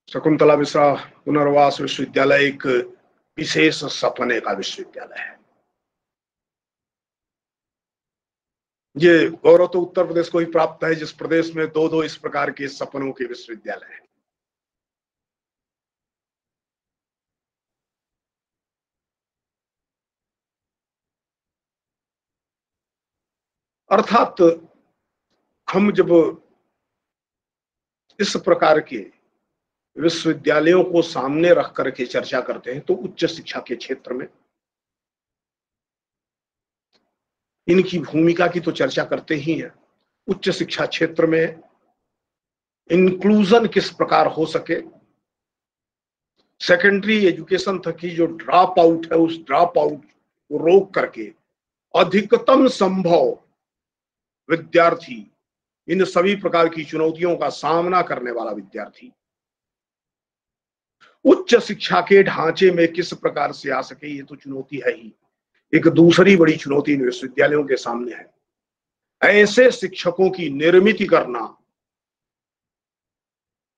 शकुंतला मिश्रा पुनर्वास विश्वविद्यालय एक विशेष सपने का विश्वविद्यालय है। ये गौरव तो उत्तर प्रदेश को ही प्राप्त है, जिस प्रदेश में दो दो इस प्रकार के सपनों के विश्वविद्यालय हैं। अर्थात हम जब इस प्रकार के विश्वविद्यालयों को सामने रख करके चर्चा करते हैं तो उच्च शिक्षा के क्षेत्र में। इनकी भूमिका की तो चर्चा करते ही हैं। उच्च शिक्षा क्षेत्र में इंक्लूजन किस प्रकार हो सके? सेकेंडरी एजुकेशन तक की जो ड्रॉप आउट है, उस ड्रॉप आउट को रोक करके अधिकतम संभव विद्यार्थी इन सभी प्रकार की चुनौतियों का सामना करने वाला विद्यार्थी। उच्च शिक्षा के ढांचे में किस प्रकार से आ सके, ये तो चुनौती है ही। एक दूसरी बड़ी चुनौती इन विश्वविद्यालयों के सामने है। ऐसे शिक्षकों की निर्मित करना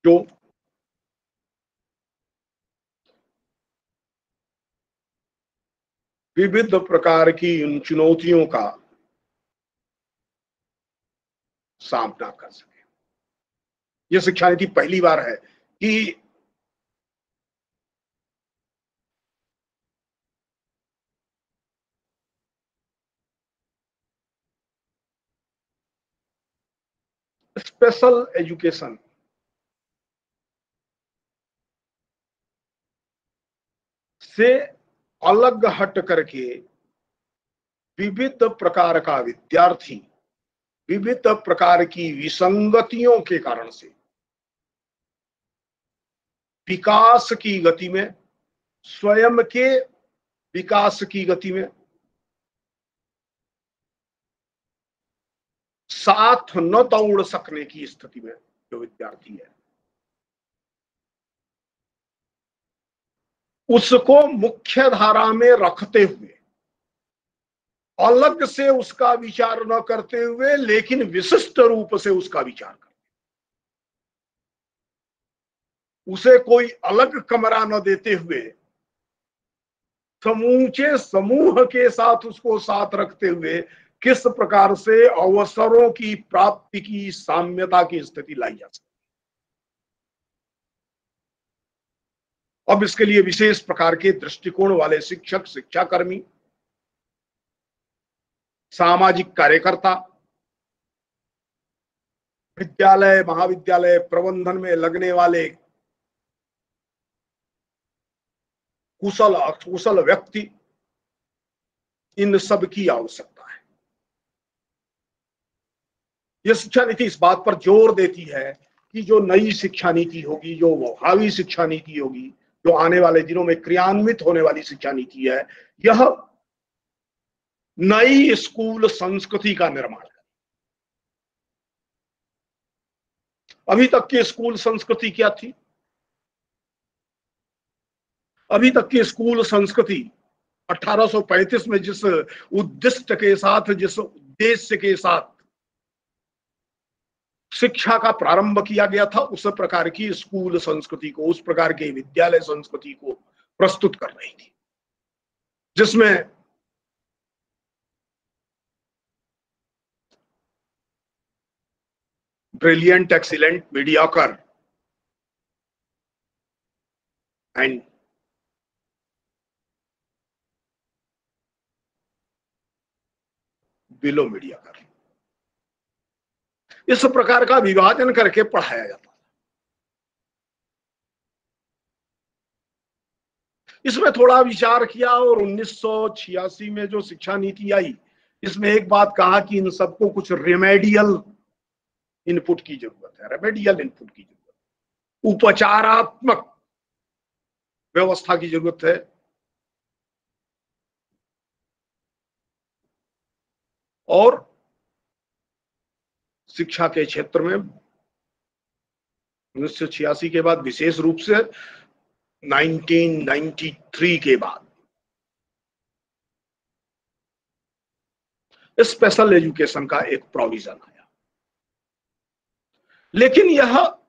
जो विविध प्रकार की उन चुनौतियों का सामना कर सके। ये शिक्षा नीति पहली बार है कि स्पेशल एजुकेशन से अलग हट करके विविध प्रकार का विद्यार्थी, विविध प्रकार की विसंगतियों के कारण से विकास की गति में, स्वयं के विकास की गति में साथ न दौड़ सकने की स्थिति में जो विद्यार्थी है। उसको मुख्य धारा में रखते हुए, अलग से उसका विचार न करते हुए, लेकिन विशिष्ट रूप से उसका विचार कर उसे कोई अलग कमरा न देते हुए, समूचे समूह के साथ उसको साथ रखते हुए किस प्रकार से अवसरों की प्राप्ति की साम्यता की स्थिति लाई जा सकती अब इसके लिए विशेष प्रकार के दृष्टिकोण वाले शिक्षक, शिक्षाकर्मी, सामाजिक कार्यकर्ता, विद्यालय, महाविद्यालय प्रबंधन में लगने वाले कुशल अकुशल व्यक्ति, इन सब की आवश्यकता। यह शिक्षा नीति इस बात पर ज़ोर देती है कि जो नई शिक्षा नीति होगी, जो भावी शिक्षा नीति होगी, जो आने वाले दिनों में क्रियान्वित होने वाली शिक्षा नीति है, यह नई स्कूल संस्कृति का निर्माण है अभी तक की स्कूल संस्कृति क्या थी? अभी तक की स्कूल संस्कृति 1835 में जिस उद्दिष्ट के साथ, जिस उद्देश्य के साथ शिक्षा का प्रारंभ किया गया था, उस प्रकार की स्कूल संस्कृति को, उस प्रकार के विद्यालय संस्कृति को प्रस्तुत कर रही थी। जिसमें brilliant excellent mediocre and below mediocre इस प्रकार का विभाजन करके पढ़ाया जाता इसमें थोड़ा विचार किया और 1986 में जो शिक्षा नीति आई, इसमें एक बात कहा कि इन सबको कुछ रेमेडियल इनपुट की ज़रूरत है रेमेडियल इनपुट की ज़रूरत उपचारात्मक व्यवस्था की ज़रूरत है। और शिक्षा के क्षेत्र में उन्नीस सौ छियासी के बाद, विशेष रूप से 1993 के बाद। स्पेशल एजुकेशन का एक प्रोविज़न आया। लेकिन यह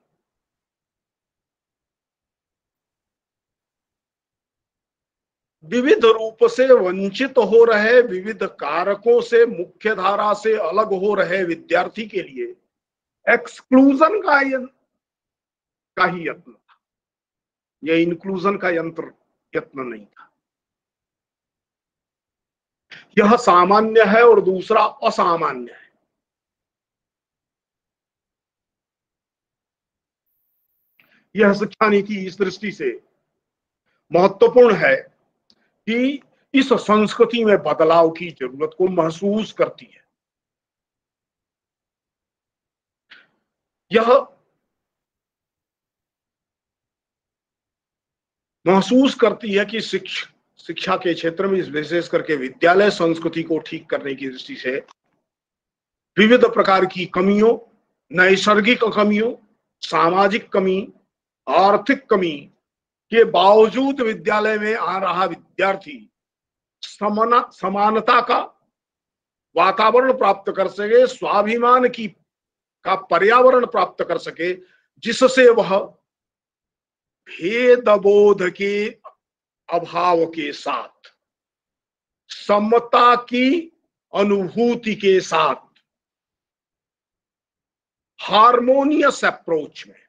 विविध रूप से वंचित हो रहे, विविध कारकों से मुख्य धारा से अलग हो रहे विद्यार्थी के लिए एक्सक्लूजन का का ही यत्न था। यह इंक्लूजन का यंत्र, यत्न नहीं था। यह सामान्य है और दूसरा असामान्य है। यह शिक्षा नीति इस दृष्टि से महत्वपूर्ण है कि इस संस्कृति में बदलाव की ज़रूरत को महसूस करती है। यह महसूस करती है कि शिक्षा शिक्षा के क्षेत्र में, विशेष करके विद्यालय संस्कृति को ठीक करने की दृष्टि से विविध प्रकार की कमियों, नैसर्गिक कमियों, सामाजिक कमी, आर्थिक कमी के बावजूद विद्यालय में आ रहा विद्यार्थी समाना, समानता का वातावरण प्राप्त कर सके, स्वाभिमान की, का पर्यावरण प्राप्त कर सके, जिससे वह भेद बोध के अभाव के साथ, समता की अनुभूति के साथ हारमोनियस अप्रोच में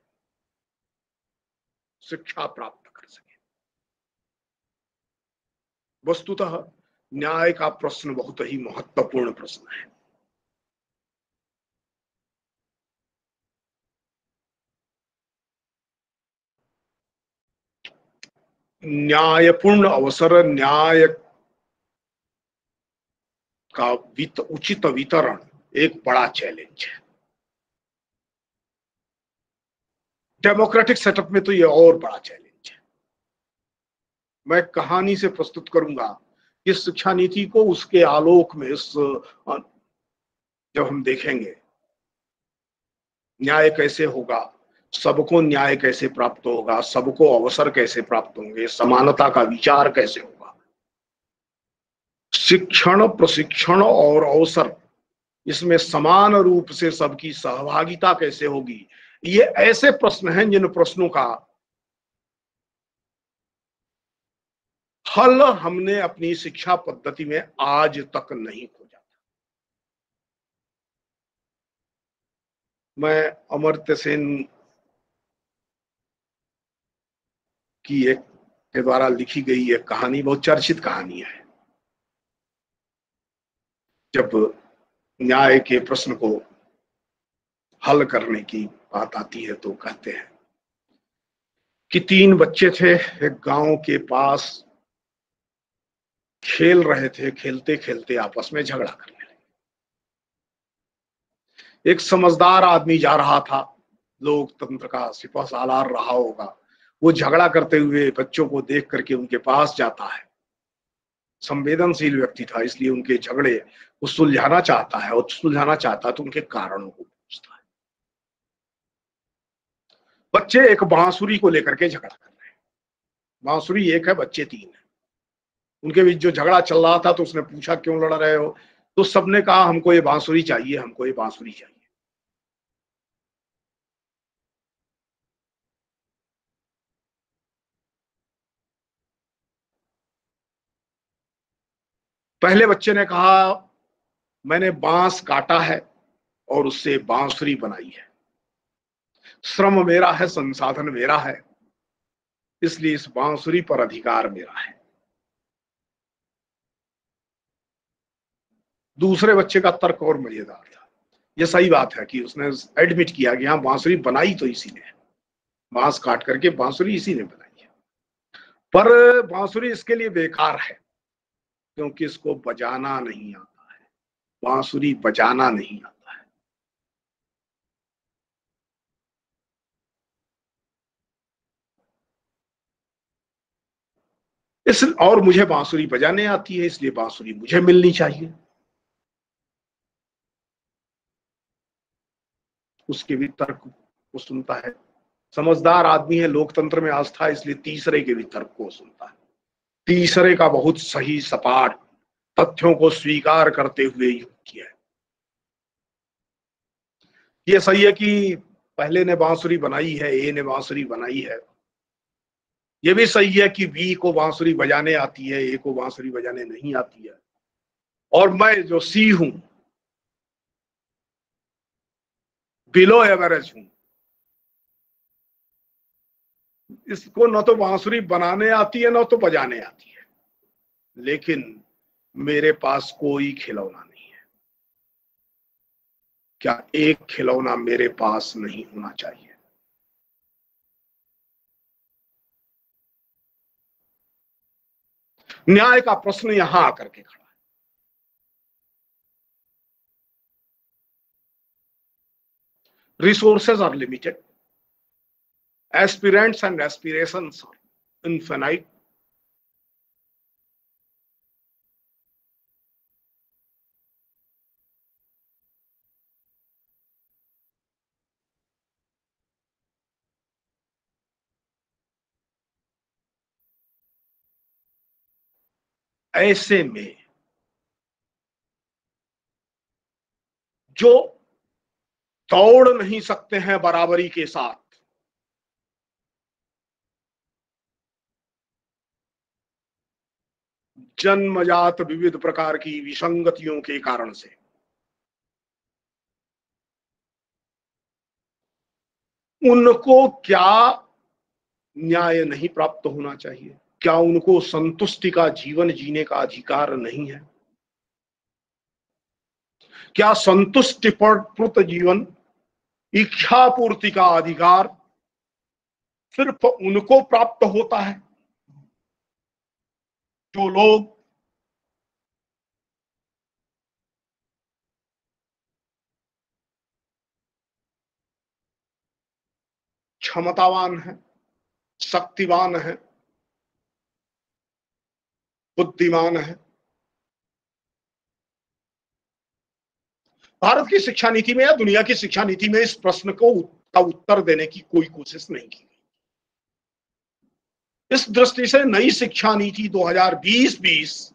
शिक्षा प्राप्त वस्तुतः न्याय का प्रश्न बहुत ही महत्वपूर्ण प्रश्न है। न्यायपूर्ण अवसर न्याय का वित, उचित वितरण एक बड़ा चैलेंज है। डेमोक्रेटिक सेटअप में तो यह और बड़ा चैलेंज मैं कहानी से प्रस्तुत करूँगा। इस शिक्षा नीति को उसके आलोक में इस जब हम देखेंगे, न्याय कैसे होगा, सबको न्याय कैसे प्राप्त होगा, सबको अवसर कैसे प्राप्त होंगे, समानता का विचार कैसे होगा। शिक्षण, प्रशिक्षण और अवसर, इसमें समान रूप से सबकी सहभागिता कैसे होगी, ये ऐसे प्रश्न हैं जिन प्रश्नों का हल हमने अपनी शिक्षा पद्धति में आज तक नहीं खोजा था। मैं अमर्त्य सेन की एक के द्वारा लिखी गई एक कहानी, बहुत चर्चित कहानी है। जब न्याय के प्रश्न को हल करने की बात आती है तो कहते हैं कि तीन बच्चे थे, एक गाँव के पास खेल रहे थे, खेलते खेलते आपस में झगड़ा करने लगे। एक समझदार आदमी जा रहा था। लोकतंत्र का सिपा सालार रहा होगा। वो झगड़ा करते हुए बच्चों को देख करके उनके पास जाता है। संवेदनशील व्यक्ति था, इसलिए उनके झगड़े वो सुलझाना चाहता है और सुलझाना चाहता है तो उनके कारणों को पूछता है। बच्चे एक बांसुरी को लेकर के झगड़ा कर रहे हैं। बांसुरी एक है, बच्चे तीन है। उनके बीच जो झगड़ा चल रहा था तो उसने पूछा, क्यों लड़ रहे हो? तो सबने कहा, हमको ये बांसुरी चाहिए, हमको ये बांसुरी चाहिए. पहले बच्चे ने कहा, मैंने बाँस काटा है और उससे बांसुरी बनाई है। श्रम मेरा है, संसाधन मेरा है, इसलिए इस बांसुरी पर अधिकार मेरा है। दूसरे बच्चे का तर्क और मज़ेदार था। यह सही बात है कि उसने एडमिट किया कि हाँ बांसुरी बनाई तो इसी ने। बाँस काट करके बांसुरी इसी ने बनाई है। पर बांसुरी इसके लिए बेकार है, क्योंकि इसको बजाना नहीं आता है। बांसुरी बजाना नहीं आता इस, और मुझे बांसुरी बजाने आती है, इसलिए बांसुरी मुझे मिलनी चाहिए। उसके भी तर्क को सुनता है। समझदार आदमी है, लोकतंत्र में आस्था, इसलिए तीसरे के भी तर्क को सुनता है। तीसरे का बहुत सही सपाट तथ्यों को स्वीकार करते हुए युक्त किया है। ये सही है कि पहले ने बांसुरी बनाई है, ए ने बांसुरी बनाई है। ये भी सही है कि बी को बांसुरी बजाने आती है, ए को बांसुरी बजाने नहीं आती है। और मैं जो सी हूँ बिलो एवरेज हूँ। इसको न तो बांसुरी बनाने आती है, न तो बजाने आती है। लेकिन मेरे पास कोई खिलौना नहीं है। क्या एक खिलौना मेरे पास नहीं होना चाहिए? न्याय का प्रश्न यहाँ आकर के खड़ा। resources are limited aspirants and aspirations are infinite ऐसे में जो तोड़ नहीं सकते हैं बराबरी के साथ। जन्मजात विविध प्रकार की विसंगतियों के कारण से। उनको क्या न्याय नहीं प्राप्त होना चाहिए? क्या उनको संतुष्टि का जीवन जीने का अधिकार नहीं है? क्या संतुष्टि पर जीवन इच्छा पूर्ति का अधिकार सिर्फ़ उनको प्राप्त होता है। जो लोग क्षमतावान है, शक्तिवान है, बुद्धिमान है भारत की शिक्षा नीति में या दुनिया की शिक्षा नीति में इस प्रश्न को का उत्तर देने की कोई कोशिश नहीं की इस दृष्टि से नई शिक्षा नीति 2020-20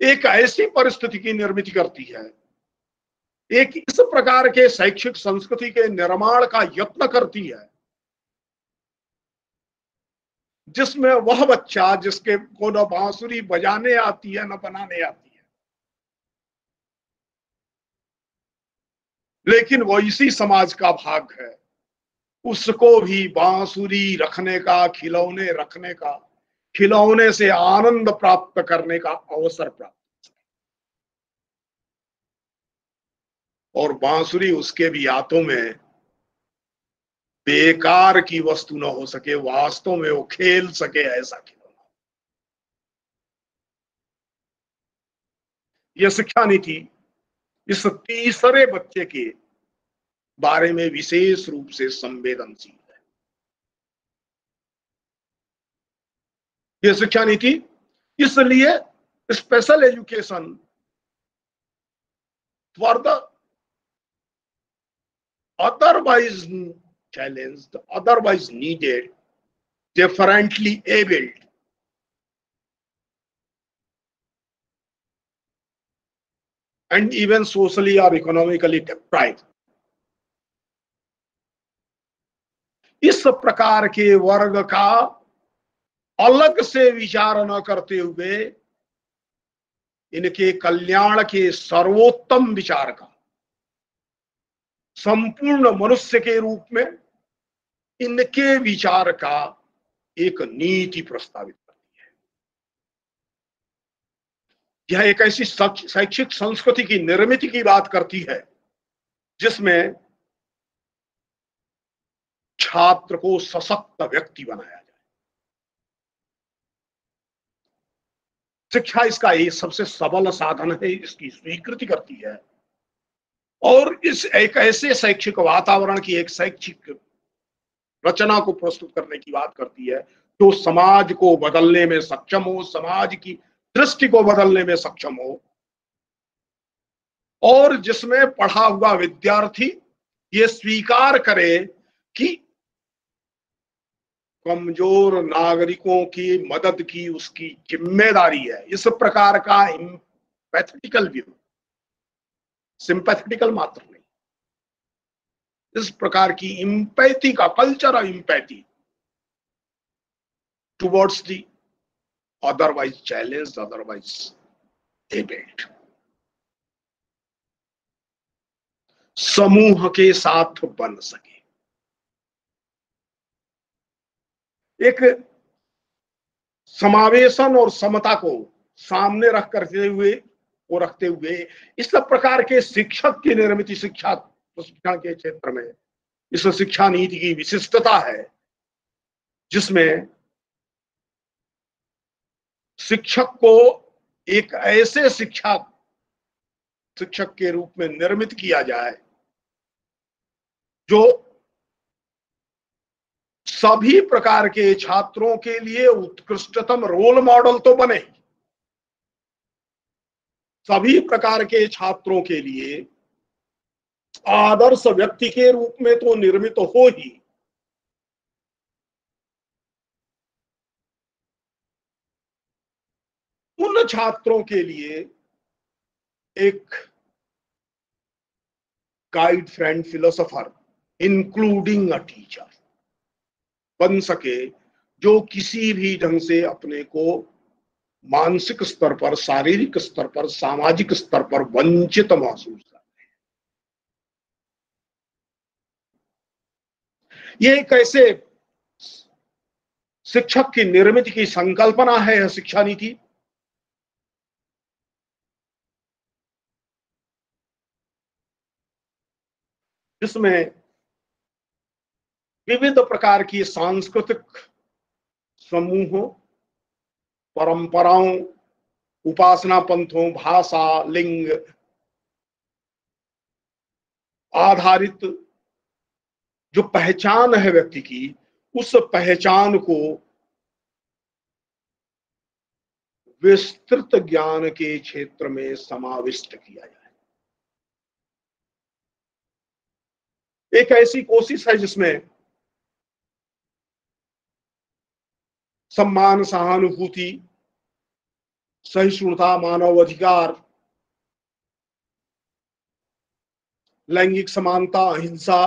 एक ऐसी परिस्थिति की निर्मित करती है। एक इस प्रकार के शैक्षिक संस्कृति के निर्माण का यत्न करती है, जिसमें वह बच्चा जिसके को न बांसुरी बजाने आती है, न बनाने आती है लेकिन वो इसी समाज का भाग है। उसको भी बांसुरी रखने का, खिलौने रखने का, खिलौने से आनंद प्राप्त करने का अवसर प्राप्त और बांसुरी उसके भी हाथों में बेकार की वस्तु न हो सके, वास्तव में वो खेल सके ऐसा खिलौना। यह शिक्षा नीति इस तीसरे बच्चे के बारे में विशेष रूप से संवेदनशील है। यह शिक्षा नीति, इसलिए special education for the otherwise challenge otherwise needed differently abled And even socially or economically deprived. इस प्रकार के वर्ग का अलग से विचार न करते हुए इनके कल्याण के सर्वोत्तम विचार का संपूर्ण मनुष्य के रूप में इनके विचार का एक नीति प्रस्तावित करती है यह एक ऐसी शैक्षिक संस्कृति की निर्मित की बात करती है, जिसमें छात्र को सशक्त व्यक्ति बनाया जाए। शिक्षा इसका एक सबसे सबल साधन है, इसकी स्वीकृति करती है। और इस एक ऐसे शैक्षिक वातावरण की एक शैक्षिक रचना को प्रस्तुत करने की बात करती है, जो समाज को बदलने में सक्षम हो, समाज की दृष्टि को बदलने में सक्षम हो। और जिसमें पढ़ा हुआ विद्यार्थी ये स्वीकार करे कि कमज़ोर नागरिकों की मदद की उसकी ज़िम्मेदारी है। इस प्रकार का पैथेटिकल व्यू सिंपैथेटिकल मात्र नहीं। इस प्रकार की इम्पैथी का culture of empathy towards the otherwise challenge otherwise abled समूह के साथ बन सके। एक समावेशन और समता को सामने रख करते हुए, को रखते हुए, इस सब प्रकार के शिक्षक की निर्मित शिक्षा, प्रशिक्षण के क्षेत्र में, इस शिक्षा नीति की विशिष्टता है, जिसमें शिक्षक को एक ऐसे शिक्षा शिक्षक के रूप में निर्मित किया जाए, जो सभी प्रकार के छात्रों के लिए उत्कृष्टतम रोल मॉडल तो बने। सभी प्रकार के छात्रों के लिए आदर्श व्यक्ति के रूप में तो निर्मित हो ही। उन छात्रों के लिए एक guide friend philosopher including a teacher बन सके जो किसी भी ढंग से अपने को मानसिक स्तर पर, शारीरिक स्तर पर, सामाजिक स्तर पर वंचित महसूस ये एक ऐसे शिक्षक की निर्मित की संकल्पना है शिक्षा नीति। जिसमें विविध प्रकार की सांस्कृतिक समूहों, परंपराओं उपासना पंथों भाषा, लिंग आधारित जो पहचान है व्यक्ति की, उस पहचान को विस्तृत ज्ञान के क्षेत्र में समाविष्ट किया जाए। एक ऐसी कोशिश है जिसमें सम्मान, सहानुभूति, सहिष्णुता, मानव अधिकार, लैंगिक समानता, अहिंसा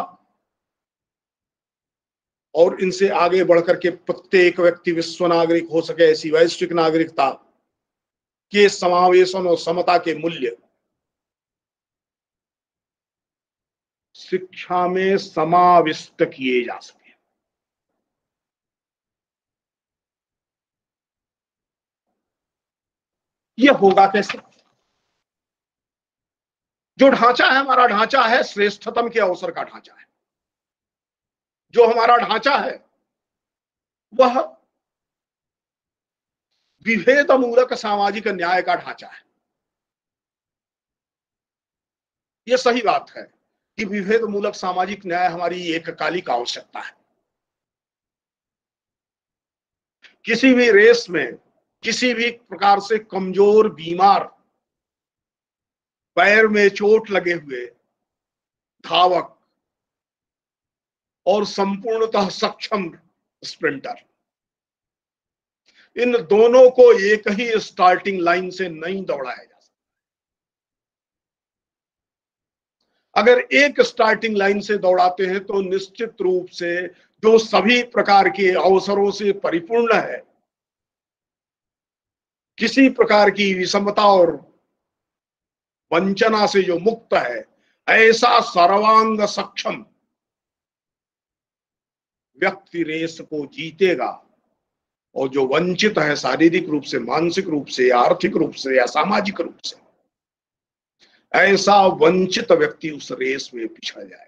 और इनसे आगे बढ़कर के प्रत्येक व्यक्ति विश्व नागरिक हो सके ऐसी वैश्विक नागरिकता के समावेशन और समता के मूल्य। शिक्षा में समाविष्ट किए जा सके। यह होगा कैसे? जो ढांचा है, हमारा ढांचा है, श्रेष्ठतम के अवसर का ढांचा है। जो हमारा ढांचा है, वह विभेद मूलक सामाजिक न्याय का ढांचा है। यह सही बात है। कि विभेद मूलक सामाजिक न्याय हमारी एक कालिक आवश्यकता है। किसी भी रेस में, किसी भी प्रकार से कमज़ोर, बीमार, पैर में चोट लगे हुए, धावक और संपूर्णतः सक्षम स्प्रिंटर, इन दोनों को एक ही स्टार्टिंग लाइन से नहीं दौड़ाया जा सकता अगर एक स्टार्टिंग लाइन से दौड़ाते हैं तो निश्चित रूप से जो सभी प्रकार के अवसरों से परिपूर्ण है, किसी प्रकार की विषमता और वंचना से जो मुक्त है, ऐसा सर्वांग सक्षम व्यक्ति रेस को जीतेगा। और जो वंचित है, शारीरिक रूप से, मानसिक रूप से, आर्थिक रूप से या सामाजिक रूप से ऐसा वंचित व्यक्ति उस रेस में पिछड़ जाएगा।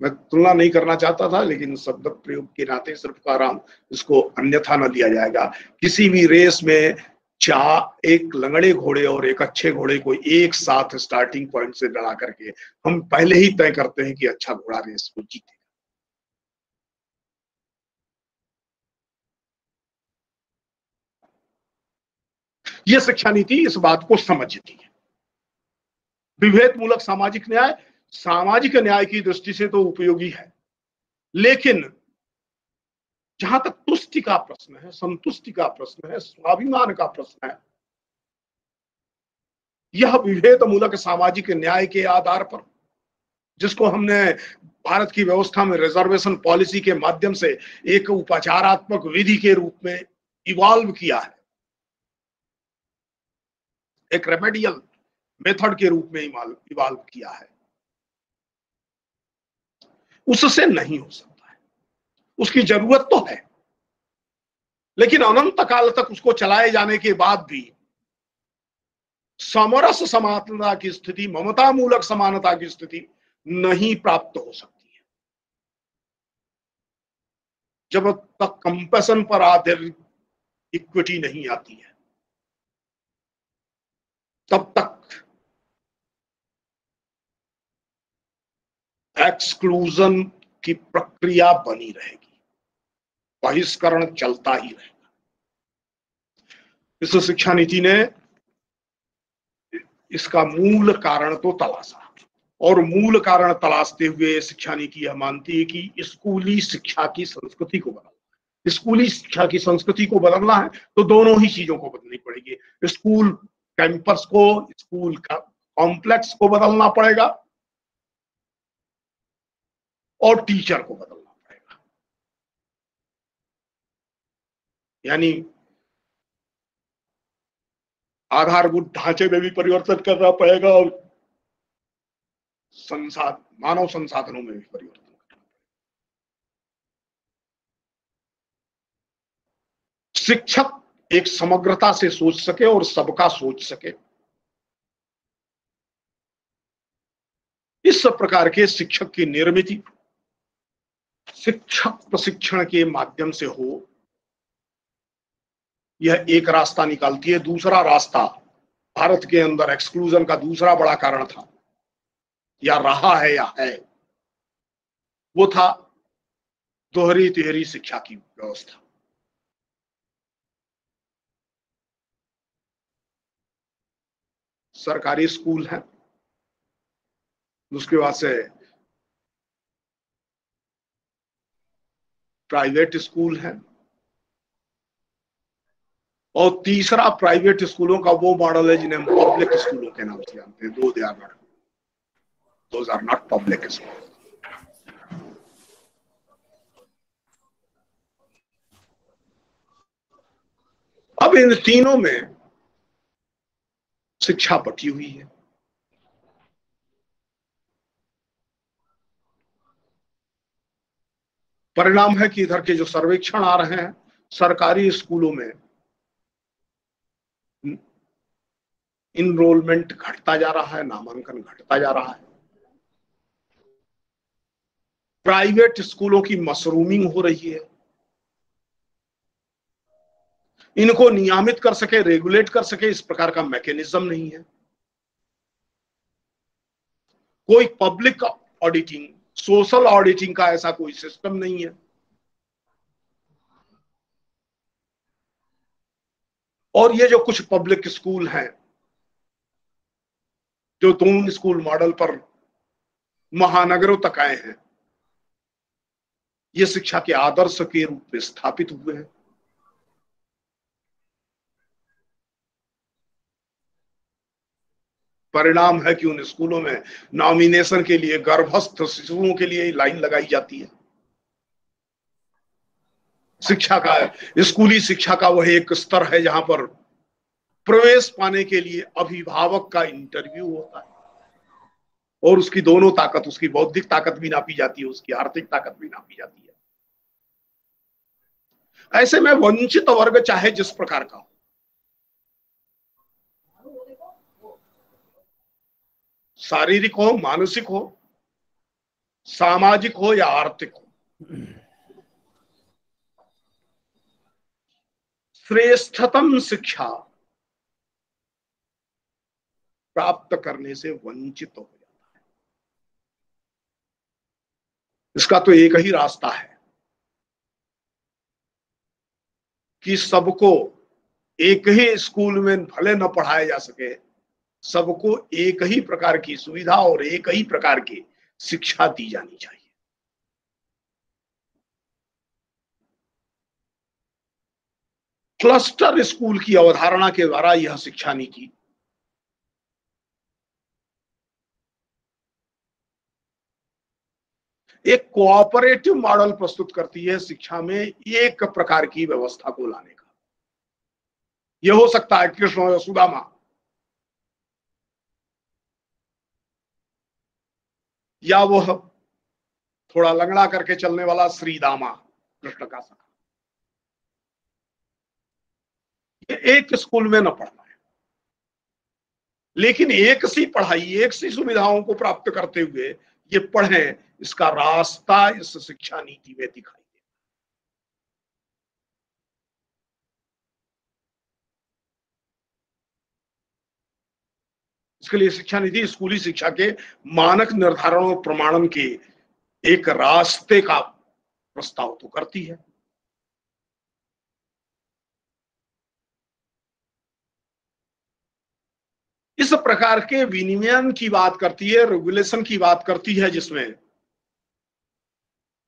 मैं तुलना नहीं करना चाहता था, लेकिन शब्द प्रयोग के नाते सिर्फ़ कह रहा हूँ इसको अन्यथा न दिया जाएगा। किसी भी रेस में चार एक लंगड़े घोड़े और एक अच्छे घोड़े को एक साथ स्टार्टिंग पॉइंट से लड़ा करके हम पहले ही तय करते हैं कि अच्छा घोड़ा रेस को जीते यह शिक्षा नीति इस बात को समझती है। विभेद मूलक सामाजिक न्याय सामाजिक न्याय की दृष्टि से तो उपयोगी है। लेकिन जहाँ तक तुष्टि का प्रश्न है, संतुष्टि का प्रश्न है, स्वाभिमान का प्रश्न है, यह विभेद मूलक सामाजिक न्याय के आधार पर, जिसको हमने भारत की व्यवस्था में रिजर्वेशन पॉलिसी के माध्यम से एक उपचारात्मक विधि के रूप में इवॉल्व किया है। एक रेमेडियल मेथड के रूप में इवॉल्व किया है। उससे नहीं हो सकता है। उसकी ज़रूरत तो है। लेकिन अनंत काल तक उसको चलाए जाने के बाद भी समरस समानता की स्थिति ममता मूलक समानता की स्थिति नहीं प्राप्त हो सकती है। जब तक कंपेशन पर आधारित इक्विटी नहीं आती है, तब तक एक्सक्लूजन की प्रक्रिया बनी रहेगी। बहिष्करण चलता ही रहेगा। इस शिक्षा नीति ने इसका मूल कारण तो तलाशा। और मूल कारण तलाशते हुए शिक्षा नीति यह मानती है कि स्कूली शिक्षा की संस्कृति को बदलना स्कूली शिक्षा की संस्कृति को बदलना है तो दोनों ही चीज़ों को बदलनी पड़ेगी। स्कूल कैंपस को, स्कूल का कॉम्प्लेक्स को बदलना पड़ेगा। और टीचर को बदलना पड़ेगा। यानी आधारभूत ढांचे में भी परिवर्तन करना पड़ेगा और संसाध, मानव संसाधनों में भी परिवर्तन शिक्षक एक समग्रता से सोच सके और सबका सोच सके। इस सब प्रकार के शिक्षक की निर्मित शिक्षक प्रशिक्षण के माध्यम से हो, यह एक रास्ता निकालती है। दूसरा रास्ता, भारत के अंदर एक्सक्लूजन का दूसरा बड़ा कारण था। या रहा है या है, वो था दोहरी तिहरी शिक्षा की व्यवस्था। सरकारी स्कूल है, उसके बाद से प्राइवेट स्कूल है। और तीसरा प्राइवेट स्कूलों का वो मॉडल है जिन्हें हम पब्लिक स्कूलों के नाम से जानते हैं, though they are not are not public school अब इन तीनों में शिक्षा बटी हुई है। परिणाम है कि इधर के जो सर्वेक्षण आ रहे हैं, सरकारी स्कूलों में इनरोलमेंट घटता जा रहा है, नामांकन घटता जा रहा है। प्राइवेट स्कूलों की मशरूमिंग हो रही है। इनको नियमित कर सके रेगुलेट कर सके, इस प्रकार का मैकेनिज्म नहीं है। कोई पब्लिक ऑडिटिंग सोशल ऑडिटिंग का ऐसा कोई सिस्टम नहीं है। और ये जो कुछ पब्लिक स्कूल हैं, जो दून स्कूल मॉडल पर महानगरों तक आए हैं, ये शिक्षा के आदर्श के रूप में स्थापित हुए हैं। परिणाम है कि उन स्कूलों में नॉमिनेशन के लिए, गर्भस्थ शिशुओं के लिए लाइन लगाई जाती है। शिक्षा का, स्कूली शिक्षा का वह एक स्तर है जहाँ पर प्रवेश पाने के लिए अभिभावक का इंटरव्यू होता है। और उसकी दोनों ताकत, उसकी बौद्धिक ताकत भी नापी जाती है, उसकी आर्थिक ताकत भी नापी जाती है। ऐसे में वंचित वर्ग चाहे जिस प्रकार का हो शारीरिक हो, मानसिक हो, सामाजिक हो या आर्थिक हो। श्रेष्ठतम शिक्षा प्राप्त करने से वंचित हो जाता है। इसका तो एक ही रास्ता है कि सबको एक ही स्कूल में भले न पढ़ाया जा सके सबको एक ही प्रकार की सुविधा और एक ही प्रकार की शिक्षा दी जानी चाहिए। क्लस्टर स्कूल की अवधारणा के द्वारा यह शिक्षा नीति। एक कोऑपरेटिव मॉडल प्रस्तुत करती है शिक्षा में एक प्रकार की व्यवस्था को लाने का। यह हो सकता है कृष्ण और सुदामा या वो थोड़ा लंगड़ा करके चलने वाला श्रीदामा, कृष्ण का सखा। एक स्कूल में न पढ़ना है। लेकिन एक सी पढ़ाई, एक सी सुविधाओं को प्राप्त करते हुए ये पढ़े, इसका रास्ता, इस शिक्षा नीति में दिखाई दे इसके लिए शिक्षा नीति स्कूली शिक्षा के मानक निर्धारण और प्रमाणन के एक रास्ते का प्रस्ताव तो करती है। इस प्रकार के विनिमयन की बात करती है रेगुलेशन की बात करती है, जिसमें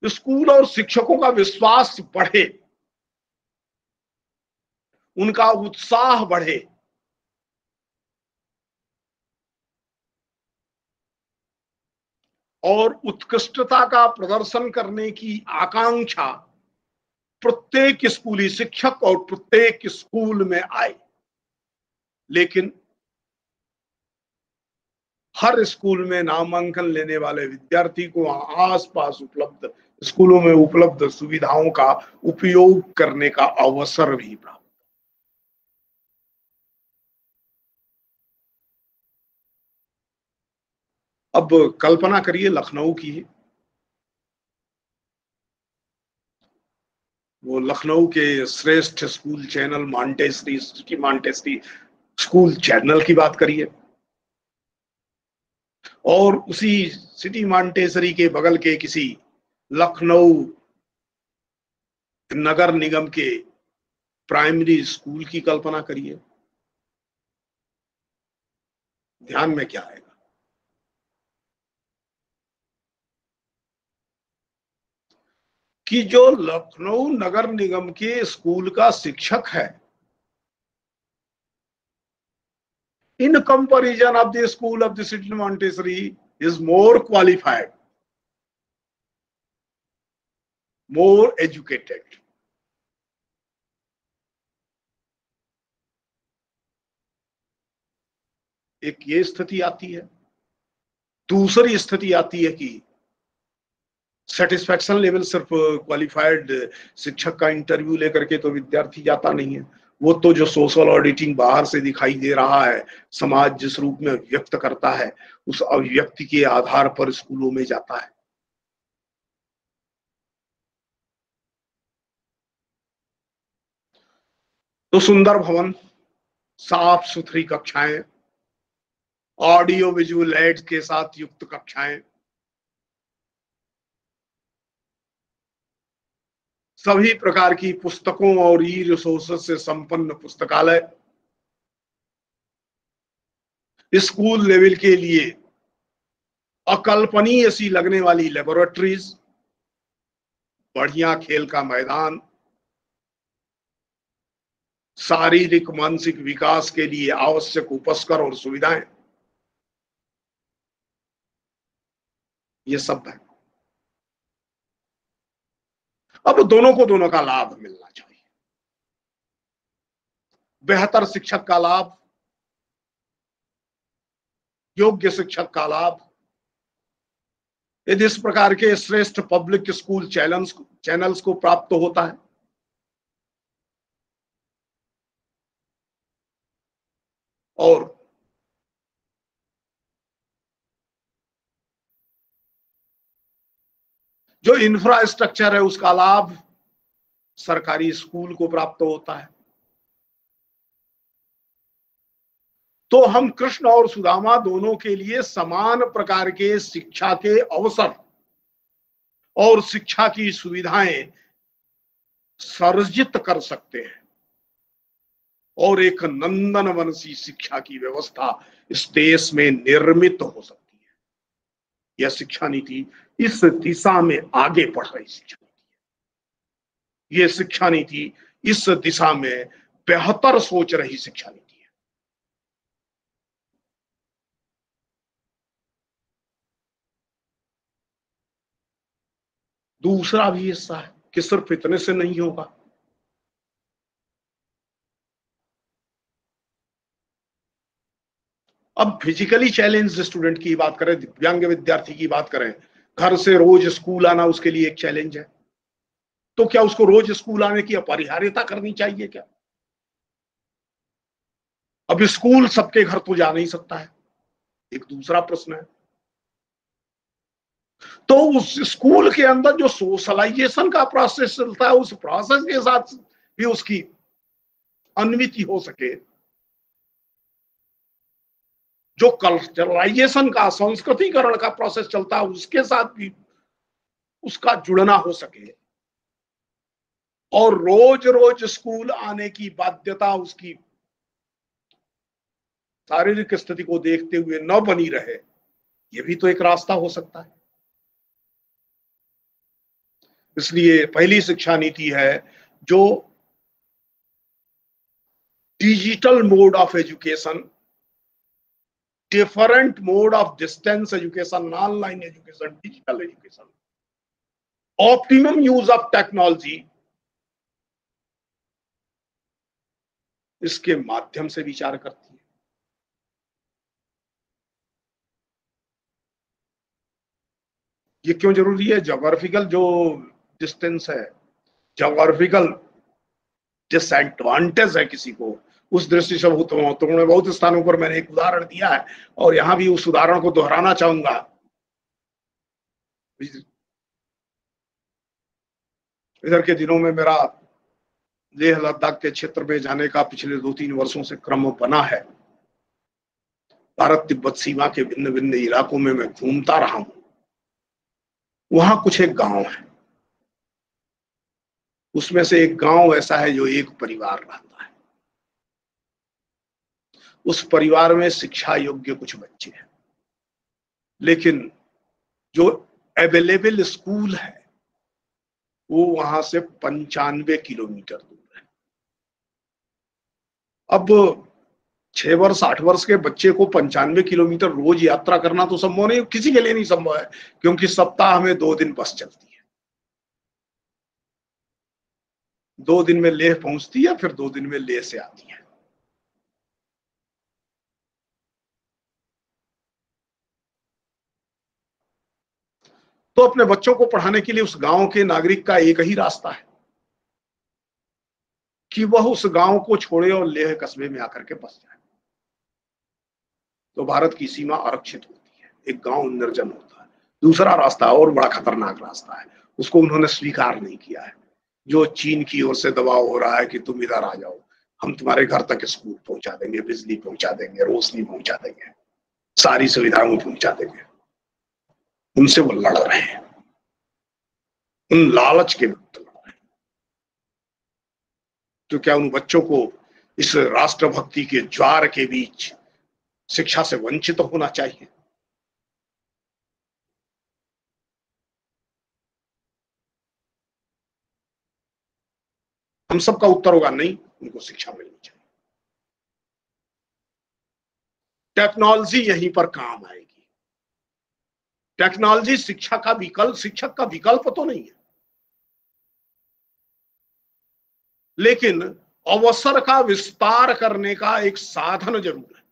स्कूल और शिक्षकों का विश्वास बढ़े, उनका उत्साह बढ़े। और उत्कृष्टता का प्रदर्शन करने की आकांक्षा प्रत्येक स्कूली शिक्षक और प्रत्येक स्कूल में आए। लेकिन हर स्कूल में नामांकन लेने वाले विद्यार्थी को आसपास उपलब्ध स्कूलों में उपलब्ध सुविधाओं का उपयोग करने का अवसर भी प्राप्त अब कल्पना करिए लखनऊ की। वो लखनऊ के श्रेष्ठ school channel Montessori City Montessori School channel की बात करिए। और उसी सिटी मांटेसरी के बगल के किसी लखनऊ नगर निगम के प्राइमरी स्कूल की कल्पना करिए। ध्यान में क्या आएगा कि जो लखनऊ नगर निगम के स्कूल का शिक्षक है। In comparison of the school of the city Montessori is more qualified more educated एक ये स्थिति आती है, दूसरी स्थिति आती है कि सेटिस्फेक्शन लेवल सिर्फ़ क्वालिफाइड शिक्षक का इंटरव्यू लेकर के तो विद्यार्थी जाता नहीं है। वो तो जो सोशल ऑडिटिंग बाहर से दिखाई दे रहा है, समाज जिस रूप में व्यक्त करता है, उस अभिव्यक्ति के आधार पर स्कूलों में जाता है। तो सुंदर भवन, साफ़ सुथरी कक्षाएँ ऑडियो विजुअल एड्स के साथ युक्त कक्षाएँ सभी प्रकार की पुस्तकों और ई रिसोर्सेस से संपन्न पुस्तकालय। स्कूल लेवल के लिए अकल्पनीय सी लगने वाली लेबोरेटरीज बढ़िया खेल का मैदान, शारीरिक, मानसिक विकास के लिए आवश्यक उपस्कर और सुविधाएँ। ये सब है। अब दोनों को दोनों का लाभ मिलना चाहिए। बेहतर शिक्षक का लाभ, योग्य शिक्षक का लाभ। यदि इस प्रकार के श्रेष्ठ पब्लिक स्कूल चैनल्स चैनल्स को प्राप्त होता है, और जो इंफ्रास्ट्रक्चर है, उसका लाभ सरकारी स्कूल को प्राप्त होता है। तो हम कृष्ण और सुदामा दोनों के लिए समान प्रकार के शिक्षा के अवसर और शिक्षा की सुविधाएँ सर्जित कर सकते हैं और एक नंदन वंशी शिक्षा की व्यवस्था इस देश में निर्मित हो सकती यह शिक्षा नीति इस दिशा में आगे बढ़ रही शिक्षा नीति है। ये शिक्षा नीति इस दिशा में बेहतर सोच रही शिक्षा नीति है। दूसरा भी हिस्सा है कि सिर्फ़ इतने से नहीं होगा। अब फिजिकली चैलेंज स्टूडेंट की बात करें, दिव्यांग विद्यार्थी की बात करें, घर से रोज स्कूल आना उसके लिए एक चैलेंज है। तो क्या उसको रोज स्कूल आने की अपरिहार्यता करनी चाहिए क्या? अब स्कूल सबके घर तो जा नहीं सकता है। एक दूसरा प्रश्न है। तो उस स्कूल के अंदर जो सोशलाइजेशन का प्रोसेस चलता है, उस प्रोसेस के साथ भी उसकी अन्विति हो सके। जो कल्चरलाइजेशन का, संस्कृतिकरण का प्रोसेस चलता है, उसके साथ भी उसका जुड़ना हो सके। और रोज रोज स्कूल आने की बाध्यता उसकी शारीरिक स्थिति को देखते हुए न बनी रहे, ये भी तो एक रास्ता हो सकता है। इसलिए पहली शिक्षा नीति है जो digital mode of education different mode of distance education, online education, digital education, optimum use of technology इसके माध्यम से विचार करती है ये क्यों ज़रूरी है जोग्राफिकल जो डिस्टेंस है जोग्राफिकल डिसएडवांटेज है किसी को उस दृष्टि से बहुत है। बहुत स्थानों पर मैंने एक उदाहरण दिया है और यहाँ भी उस उदाहरण को दोहराना चाहूँगा। इधर के दिनों में मेरा लेह लद्दाख के क्षेत्र में जाने का पिछले दो तीन वर्षों से क्रम बना है। भारत तिब्बत सीमा के भिन्न भिन्न इलाकों में मैं घूमता रहा हूँ। वहाँ कुछ एक गाँव है। उसमें से एक गाँव ऐसा है जो एक परिवार रहता उस परिवार में शिक्षा योग्य कुछ बच्चे हैं। लेकिन जो अवेलेबल स्कूल है, वो वहाँ से पंचानवे किलोमीटर दूर है। अब छह वर्ष, आठ वर्ष के बच्चे को पंचानवे किलोमीटर रोज यात्रा करना तो संभव नहीं, किसी के लिए नहीं संभव है, क्योंकि सप्ताह में दो दिन बस चलती है। दो दिन में लेह पहुँचती है, फिर दो दिन में लेह से आती है। तो अपने बच्चों को पढ़ाने के लिए उस गाँव के नागरिक का एक ही रास्ता है कि वह उस गाँव को छोड़े और लेह कस्बे में आकर के बस जाए। तो भारत की सीमा आरक्षित होती है, एक गाँव निर्जन होता है। दूसरा रास्ता और बड़ा खतरनाक रास्ता है, उसको उन्होंने स्वीकार नहीं किया है। जो चीन की ओर से दबाव हो रहा है कि तुम इधर आ जाओ, हम तुम्हारे घर तक स्कूल पहुँचा देंगे, बिजली पहुँचा देंगे, रोशनी पहुँचा देंगे, सारी सुविधाओं पहुँचा देंगे। उनसे वो लड़ रहे हैं। उन लालच के विरुद्ध लड़ रहे हैं। तो क्या उन बच्चों को इस राष्ट्रभक्ति के ज्वार के बीच शिक्षा से वंचित होना चाहिए? हम सबका उत्तर होगा, नहीं, उनको शिक्षा मिलनी चाहिए। टेक्नोलॉजी यहीं पर काम आएगी। टेक्नोलॉजी, शिक्षा का विकल्प, शिक्षक का विकल्प तो नहीं है। लेकिन अवसर का विस्तार करने का एक साधन ज़रूर है।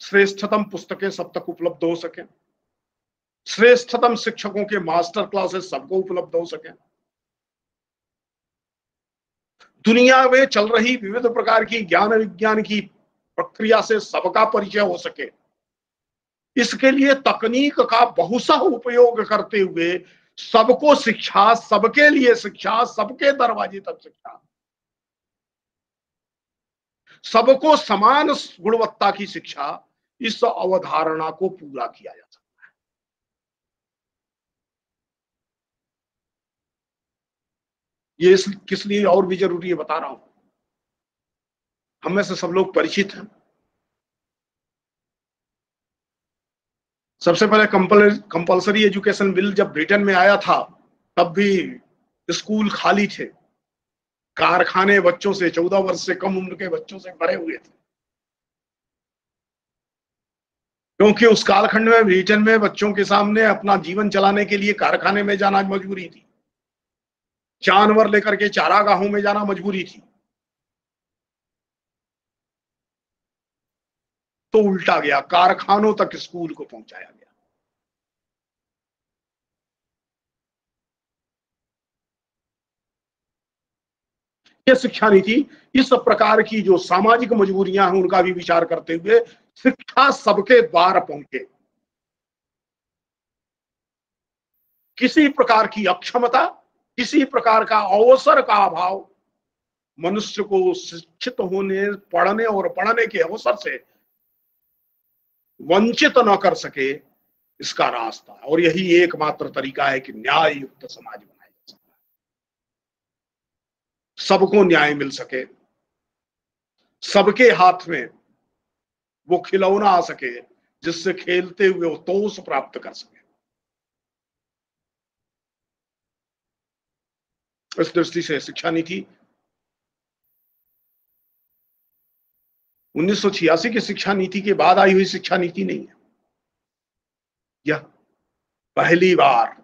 श्रेष्ठतम पुस्तकें सब तक उपलब्ध हो सके। श्रेष्ठतम शिक्षकों के मास्टर क्लासेस सबको उपलब्ध हो सके। दुनिया में चल रही विविध प्रकार की ज्ञान विज्ञान की प्रक्रिया से सबका परिचय हो सके। इसके लिए तकनीक का बहुसा उपयोग करते हुए सबको शिक्षा, सबके लिए शिक्षा, सबके दरवाजे तक शिक्षा। सबको समान गुणवत्ता की शिक्षा इस अवधारणा को पूरा किया जा सकता है। ये किस लिए और भी ज़रूरी है बता रहा हूँ। हम से सब लोग परिचित हैं। सबसे पहले कंपलसरी एजुकेशन बिल जब ब्रिटेन में आया था, तब भी स्कूल खाली थे। कारखाने बच्चों से, चौदह वर्ष से कम उम्र के बच्चों से भरे हुए थे। क्योंकि उस कालखंड में ब्रिटेन में बच्चों के सामने अपना जीवन चलाने के लिए कारखाने में जाना मजबूरी थी। जानवर लेकर के चारागाहों में जाना मजबूरी थी। तो उल्टा गया, कारखानों तक स्कूल को पहुँचाया गया। ये शिक्षा नीति, इस प्रकार की जो सामाजिक मजबूरियाँ हैं, उनका भी विचार करते हुए शिक्षा सबके द्वार पहुँचे। किसी प्रकार की अक्षमता, किसी प्रकार का अवसर का अभाव, मनुष्य को शिक्षित होने, पढ़ने और पढ़ने के अवसर से वंचित न कर सके इसका रास्ता। और यही एकमात्र तरीका है कि न्याय युक्त समाज बनाया जा सकता है सबको न्याय मिल सके। सबके हाथ में वो खिलौना आ सके, जिससे खेलते हुए वो तोष प्राप्त कर सके। इस दृष्टि से शिक्षा नीति 1986 की शिक्षा नीति के बाद आई हुई शिक्षा नीति नहीं है। यह पहली बार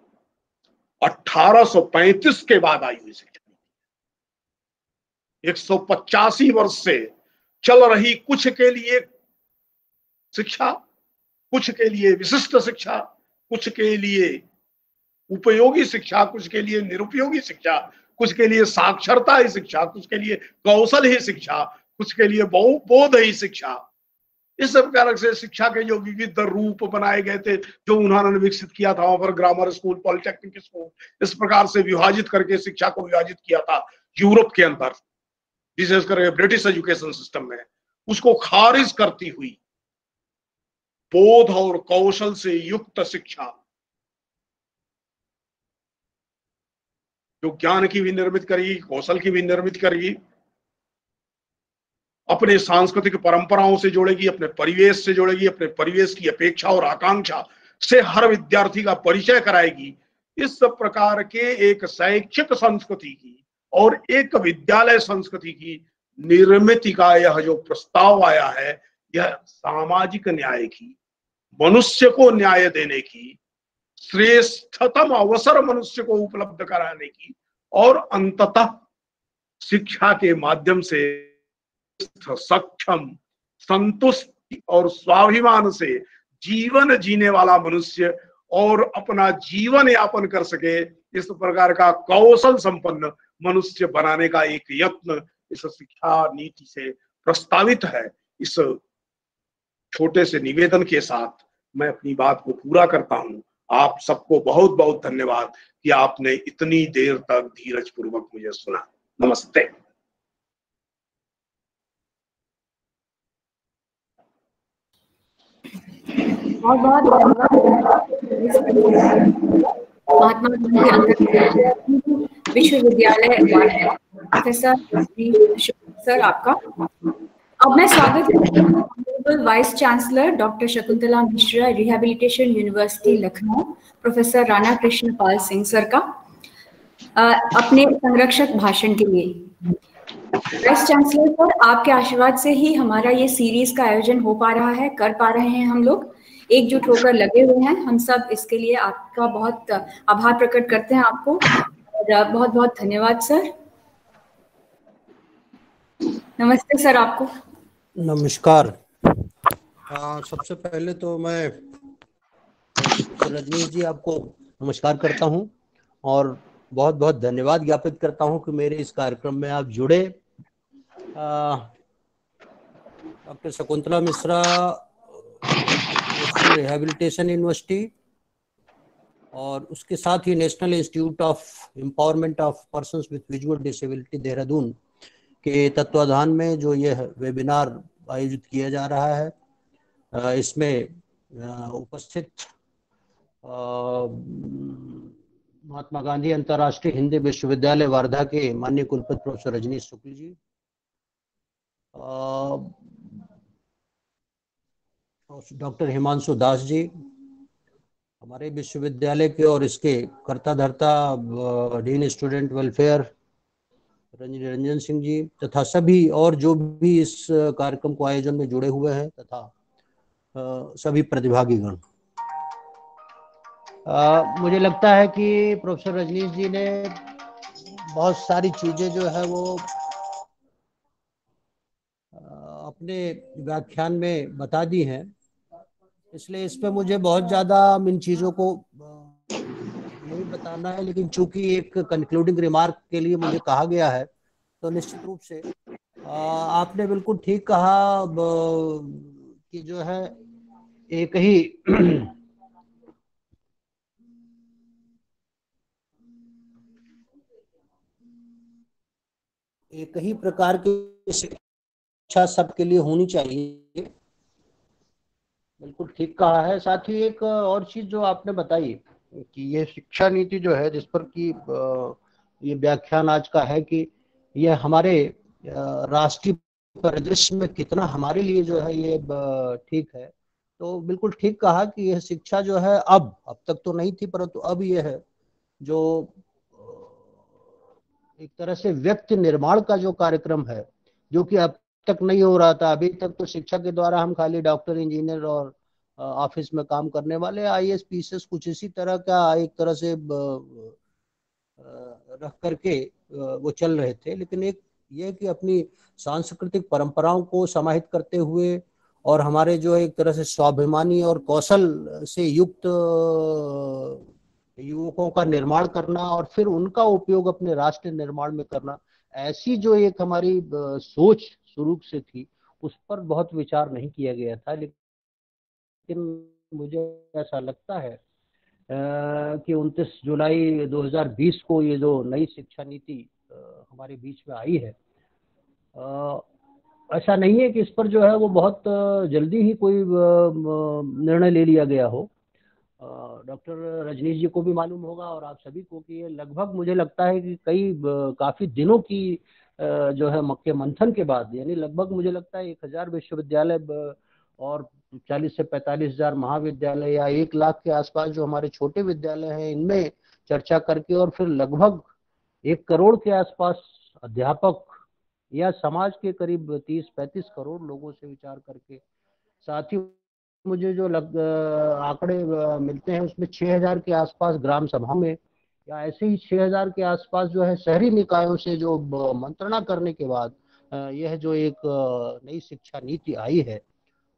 1835 के बाद आई हुई शिक्षा नीति। एक सौ पचासी वर्ष से चल रही कुछ के लिए शिक्षा, कुछ के लिए विशिष्ट शिक्षा, कुछ के लिए उपयोगी शिक्षा, कुछ के लिए निरुपयोगी शिक्षा, कुछ के लिए साक्षरता ही शिक्षा, कुछ के लिए कौशल ही शिक्षा कुछ के लिए बहु बोध ही शिक्षा। इस प्रकार से शिक्षा के जो विविध रूप बनाए गए थे, जो उन्होंने विकसित किया था, वहाँ पर ग्रामर स्कूल पॉलिटेक्निक स्कूल इस प्रकार से विभाजित करके शिक्षा को विभाजित किया था यूरोप के अंदर विशेष करके ब्रिटिश एजुकेशन सिस्टम में। उसको खारिज करती हुई बोध और कौशल से युक्त शिक्षा, जो ज्ञान की भी निर्मित करेगी कौशल की भी निर्मित करेगी अपने सांस्कृतिक परंपराओं से जोड़ेगी, अपने परिवेश से जोड़ेगी, अपने परिवेश की अपेक्षा और आकांक्षा से हर विद्यार्थी का परिचय कराएगी। इस प्रकार के एक शैक्षिक संस्कृति की और एक विद्यालय संस्कृति की निर्मित का यह जो प्रस्ताव आया है, यह सामाजिक न्याय की, मनुष्य को न्याय देने की, श्रेष्ठतम अवसर मनुष्य को उपलब्ध कराने की और अंततः शिक्षा के माध्यम से सक्षम, संतुष्ट और स्वाभिमान से जीवन जीने वाला मनुष्य और अपना जीवन यापन कर सके, इस प्रकार का कौशल संपन्न मनुष्य बनाने का एक यत्न इस शिक्षा नीति से प्रस्तावित है। इस छोटे से निवेदन के साथ मैं अपनी बात को पूरा करता हूँ। आप सबको बहुत बहुत धन्यवाद कि आपने इतनी देर तक धीरज पूर्वक मुझे सुना। नमस्ते। बहुत बहुत महात्मा गांधी विश्वविद्यालय प्रोफेसर सर आपका। अब मैं स्वागत vice chancellor doctor Shakuntala Mishra rehabilitation university Lucknow professor Rana Krishna Pal Singh sir का अपने संरक्षक भाषण के लिए। वाइस चांसलर सर, आपके आशीर्वाद से ही हमारा ये सीरीज़ का आयोजन हो पा रहा है, कर पा रहे हैं हम लोग। एकजुट होकर लगे हुए हैं। हम सब इसके लिए आपका बहुत आभार प्रकट करते हैं आपको। और बहुत बहुत धन्यवाद सर। नमस्ते सर आपको। नमस्कार। आ, सबसे पहले तो मैं रजनीश जी आपको नमस्कार करता हूँ और बहुत बहुत धन्यवाद ज्ञापित करता हूँ कि मेरे इस कार्यक्रम में आप जुड़े। Doctor Shakuntala Mishra rehabilitation university और उसके साथ ही national institute of empowerment of person with visual disability Dehradun के तत्वाधान में जो यह वेबिनार आयोजित किया जा रहा है इसमें उपस्थित महात्मा गांधी अंतर्राष्ट्रीय हिंदी विश्वविद्यालय वार्धा के माननीय कुलपति प्रोफेसर रजनीश शुक्ल जी डॉक्टर हिमांशु दास जी हमारे विश्वविद्यालय के और इसके कर्ता धर्ता dean student welfare, Ranjan Singh ji, तथा सभी और जो भी इस कार्यक्रम को आयोजन में जुड़े हुए हैं, तथा सभी प्रतिभागी गण मुझे लगता है कि प्रोफेसर रजनीश जी ने बहुत सारी चीज़ें जो है वो अपने व्याख्यान में बता दी हैं। इसलिए इस पर मुझे बहुत ज़्यादा इन चीज़ों को नहीं बताना है, लेकिन चूँकि एक कंक्लूडिंग रिमार्क के लिए मुझे कहा गया है तो निश्चित रूप से आपने बिल्कुल ठीक कहा कि जो है, एक ही एक ही प्रकार की शिक्षा सबके लिए होनी चाहिए। बिल्कुल ठीक कहा है। साथ ही एक और चीज़ जो आपने बताई कि ये शिक्षा नीति जो है, जिस पर कि ये व्याख्यान आज का है कि ये हमारे राष्ट्रीय परिदृश्य में कितना हमारे लिए जो है ये ठीक है। तो बिल्कुल ठीक कहा कि यह शिक्षा जो है अब अब तक तो नहीं थी, परंतु अब ये है जो एक तरह से व्यक्ति निर्माण का जो कार्यक्रम है, जो कि अब तक नहीं हो रहा था। अभी तक तो शिक्षा के द्वारा हम खाली डॉक्टर, इंजीनियर और ऑफ़िस में काम करने वाले आई एस पी कुछ इसी तरह का एक तरह से रख करके वो चल रहे थे। लेकिन एक ये कि अपनी सांस्कृतिक परंपराओं को समाहित करते हुए और हमारे जो एक तरह से स्वाभिमानी और कौशल से युक्त युवकों का निर्माण करना और फिर उनका उपयोग अपने राष्ट्र निर्माण में करना, ऐसी जो एक हमारी सोच शुरू से थी, उस पर बहुत विचार नहीं किया गया था, लेकिन मुझे ऐसा लगता है कि 29 जुलाई 2020 को ये जो नई शिक्षा नीति हमारे बीच में आई है ऐसा नहीं है कि इस पर जो है वो बहुत जल्दी ही कोई निर्णय ले लिया गया हो। डॉक्टर रजनीश जी को भी मालूम होगा और आप सभी को कि ये लगभग मुझे लगता है कि कई काफ़ी दिनों की जो है मक्के मंथन के बाद, यानी लगभग मुझे लगता है एक हज़ार विश्वविद्यालय और चालीस से पैंतालीस हज़ार महाविद्यालय या एक लाख के आसपास जो हमारे छोटे विद्यालय हैं, इनमें चर्चा करके और फिर लगभग एक करोड़ के आसपास अध्यापक या समाज के करीब तीस पैंतीस करोड़ लोगों से विचार करके, साथ ही मुझे जो लग आंकड़े मिलते हैं उसमें छह हज़ार के आसपास ग्राम सभा में या ऐसे ही छह हज़ार के आसपास जो है शहरी निकायों से जो मंत्रणा करने के बाद यह जो एक नई शिक्षा नीति आई है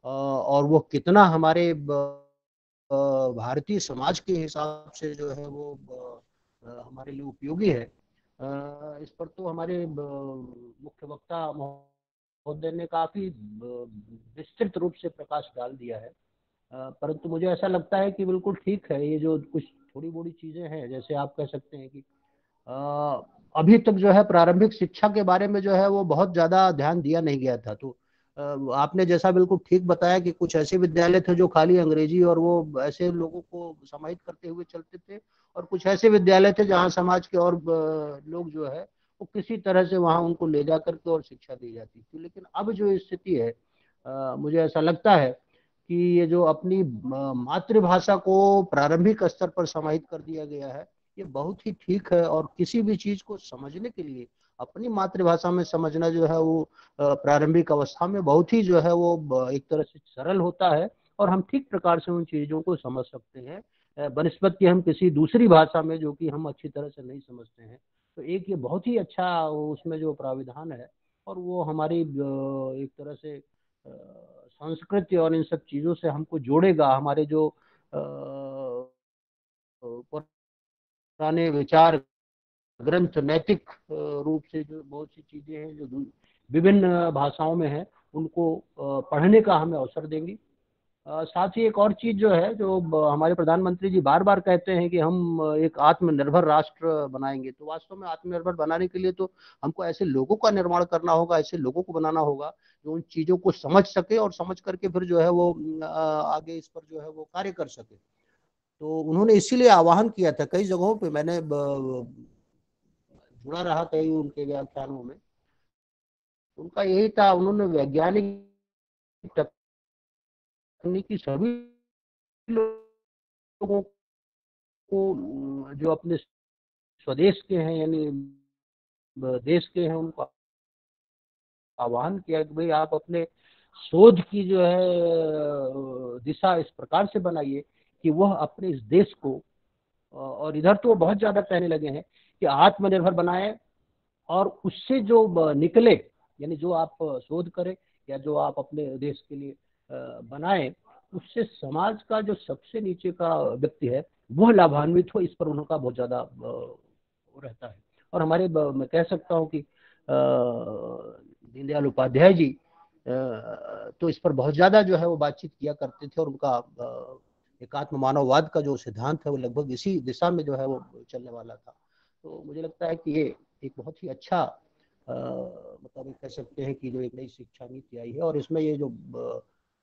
और वो कितना हमारे भारतीय समाज के हिसाब से जो है वो हमारे लिए उपयोगी है इस पर तो हमारे मुख्य वक्ता महोदय ने काफ़ी विस्तृत रूप से प्रकाश डाल दिया है परंतु मुझे ऐसा लगता है कि बिल्कुल ठीक है, ये जो कुछ थोड़ी बड़ी चीज़ें हैं जैसे आप कह सकते हैं कि आ, अभी तक जो है प्रारंभिक शिक्षा के बारे में जो है वो बहुत ज़्यादा ध्यान दिया नहीं गया था। तो आपने जैसा बिल्कुल ठीक बताया कि कुछ ऐसे विद्यालय थे जो खाली अंग्रेज़ी और वो ऐसे लोगों को समाहित करते हुए चलते थे और कुछ ऐसे विद्यालय थे जहाँ समाज के और लोग जो है वो किसी तरह से वहाँ उनको ले जा करके और शिक्षा दी जाती थी। लेकिन अब जो स्थिति है आ, मुझे ऐसा लगता है कि ये जो अपनी मातृभाषा को प्रारंभिक स्तर पर समाहित कर दिया गया है, ये बहुत ही ठीक है और किसी भी चीज़ को समझने के लिए, अपनी मातृभाषा में समझना जो है वो प्रारंभिक अवस्था में बहुत ही जो है वो एक तरह से सरल होता है और हम ठीक प्रकार से उन चीज़ों को समझ सकते हैं। बनस्पत की हम किसी दूसरी भाषा में जो कि हम अच्छी तरह से नहीं समझते हैं तो एक ये बहुत ही अच्छा उसमें जो प्राविधान है और वो हमारी एक तरह से संस्कृति और इन सब चीज़ों से हमको जोड़ेगा, हमारे जो पुराने विचार ग्रंथ, नैतिक रूप से जो बहुत सी चीज़ें हैं, जो विभिन्न भाषाओं में है, उनको पढ़ने का हमें अवसर देंगी। साथ ही एक और चीज़ जो है, जो हमारे प्रधानमंत्री जी बार बार कहते हैं कि हम एक आत्मनिर्भर राष्ट्र बनाएँगे। तो वास्तव में आत्मनिर्भर बनाने के लिए तो हमको ऐसे लोगों का निर्माण करना होगा, ऐसे लोगों को बनाना होगा, जो उन चीज़ों को समझ सके और समझ करके फिर जो है वो आगे इस पर जो है वो कार्य कर सके। तो उन्होंने इसीलिए आह्वान किया था, कई जगहों पर मैंने जुड़ा रहा कई उनके व्याख्यानों में। उनका यही था, उन्होंने वैज्ञानिक तकनीकी सभी लोगों को जो अपने स्वदेश के हैं, यानी देश के हैं, उनको आह्वान किया कि भाई आप अपने शोध की जो है दिशा इस प्रकार से बनाइए कि वह अपने इस देश को और इधर तो बहुत ज़्यादा कहने लगे हैं कि आत्मनिर्भर बनाए और उससे जो निकले, यानी जो आप शोध करें या जो आप अपने देश के लिए बनाए, उससे समाज का जो सबसे नीचे का व्यक्ति है, वह लाभान्वित हो, इस पर उनका बहुत ज़्यादा रहता है। और हमारे मैं कह सकता हूँ कि दीनदयाल उपाध्याय जी तो इस पर बहुत ज़्यादा जो है वो बातचीत किया करते थे और उनका एकात्म मानववाद का जो सिद्धांत है, वो लगभग इसी दिशा में जो है वो चलने वाला था। तो मुझे लगता है कि ये एक बहुत ही अच्छा मतलब कह सकते हैं कि जो एक नई शिक्षा नीति आई है और इसमें ये जो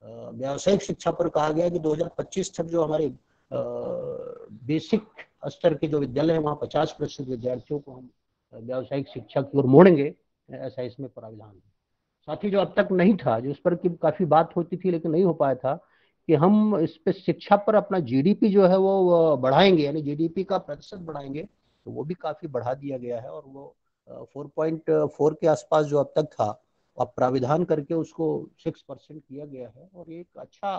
व्यावसायिक शिक्षा पर कहा गया कि 2025 तक जो हमारे बेसिक स्तर के जो विद्यालय है, वहाँ पचास प्रतिशत विद्यार्थियों को हम व्यावसायिक शिक्षा की ओर मोड़ेंगे, ऐसा इसमें प्राविधान है। साथ ही जो अब तक नहीं था, जो उस पर की काफ़ी बात होती थी, लेकिन नहीं हो पाया था, कि हम इस पे शिक्षा पर अपना जीडीपी जो है वो बढ़ाएँगे, यानी जीडीपी का प्रतिशत बढ़ाएँगे तो वो भी काफ़ी बढ़ा दिया गया है, और वो फोर पॉइंट फोर के आसपास जो अब तक था अब प्राविधान करके उसको सिक्स परसेंट किया गया है और एक अच्छा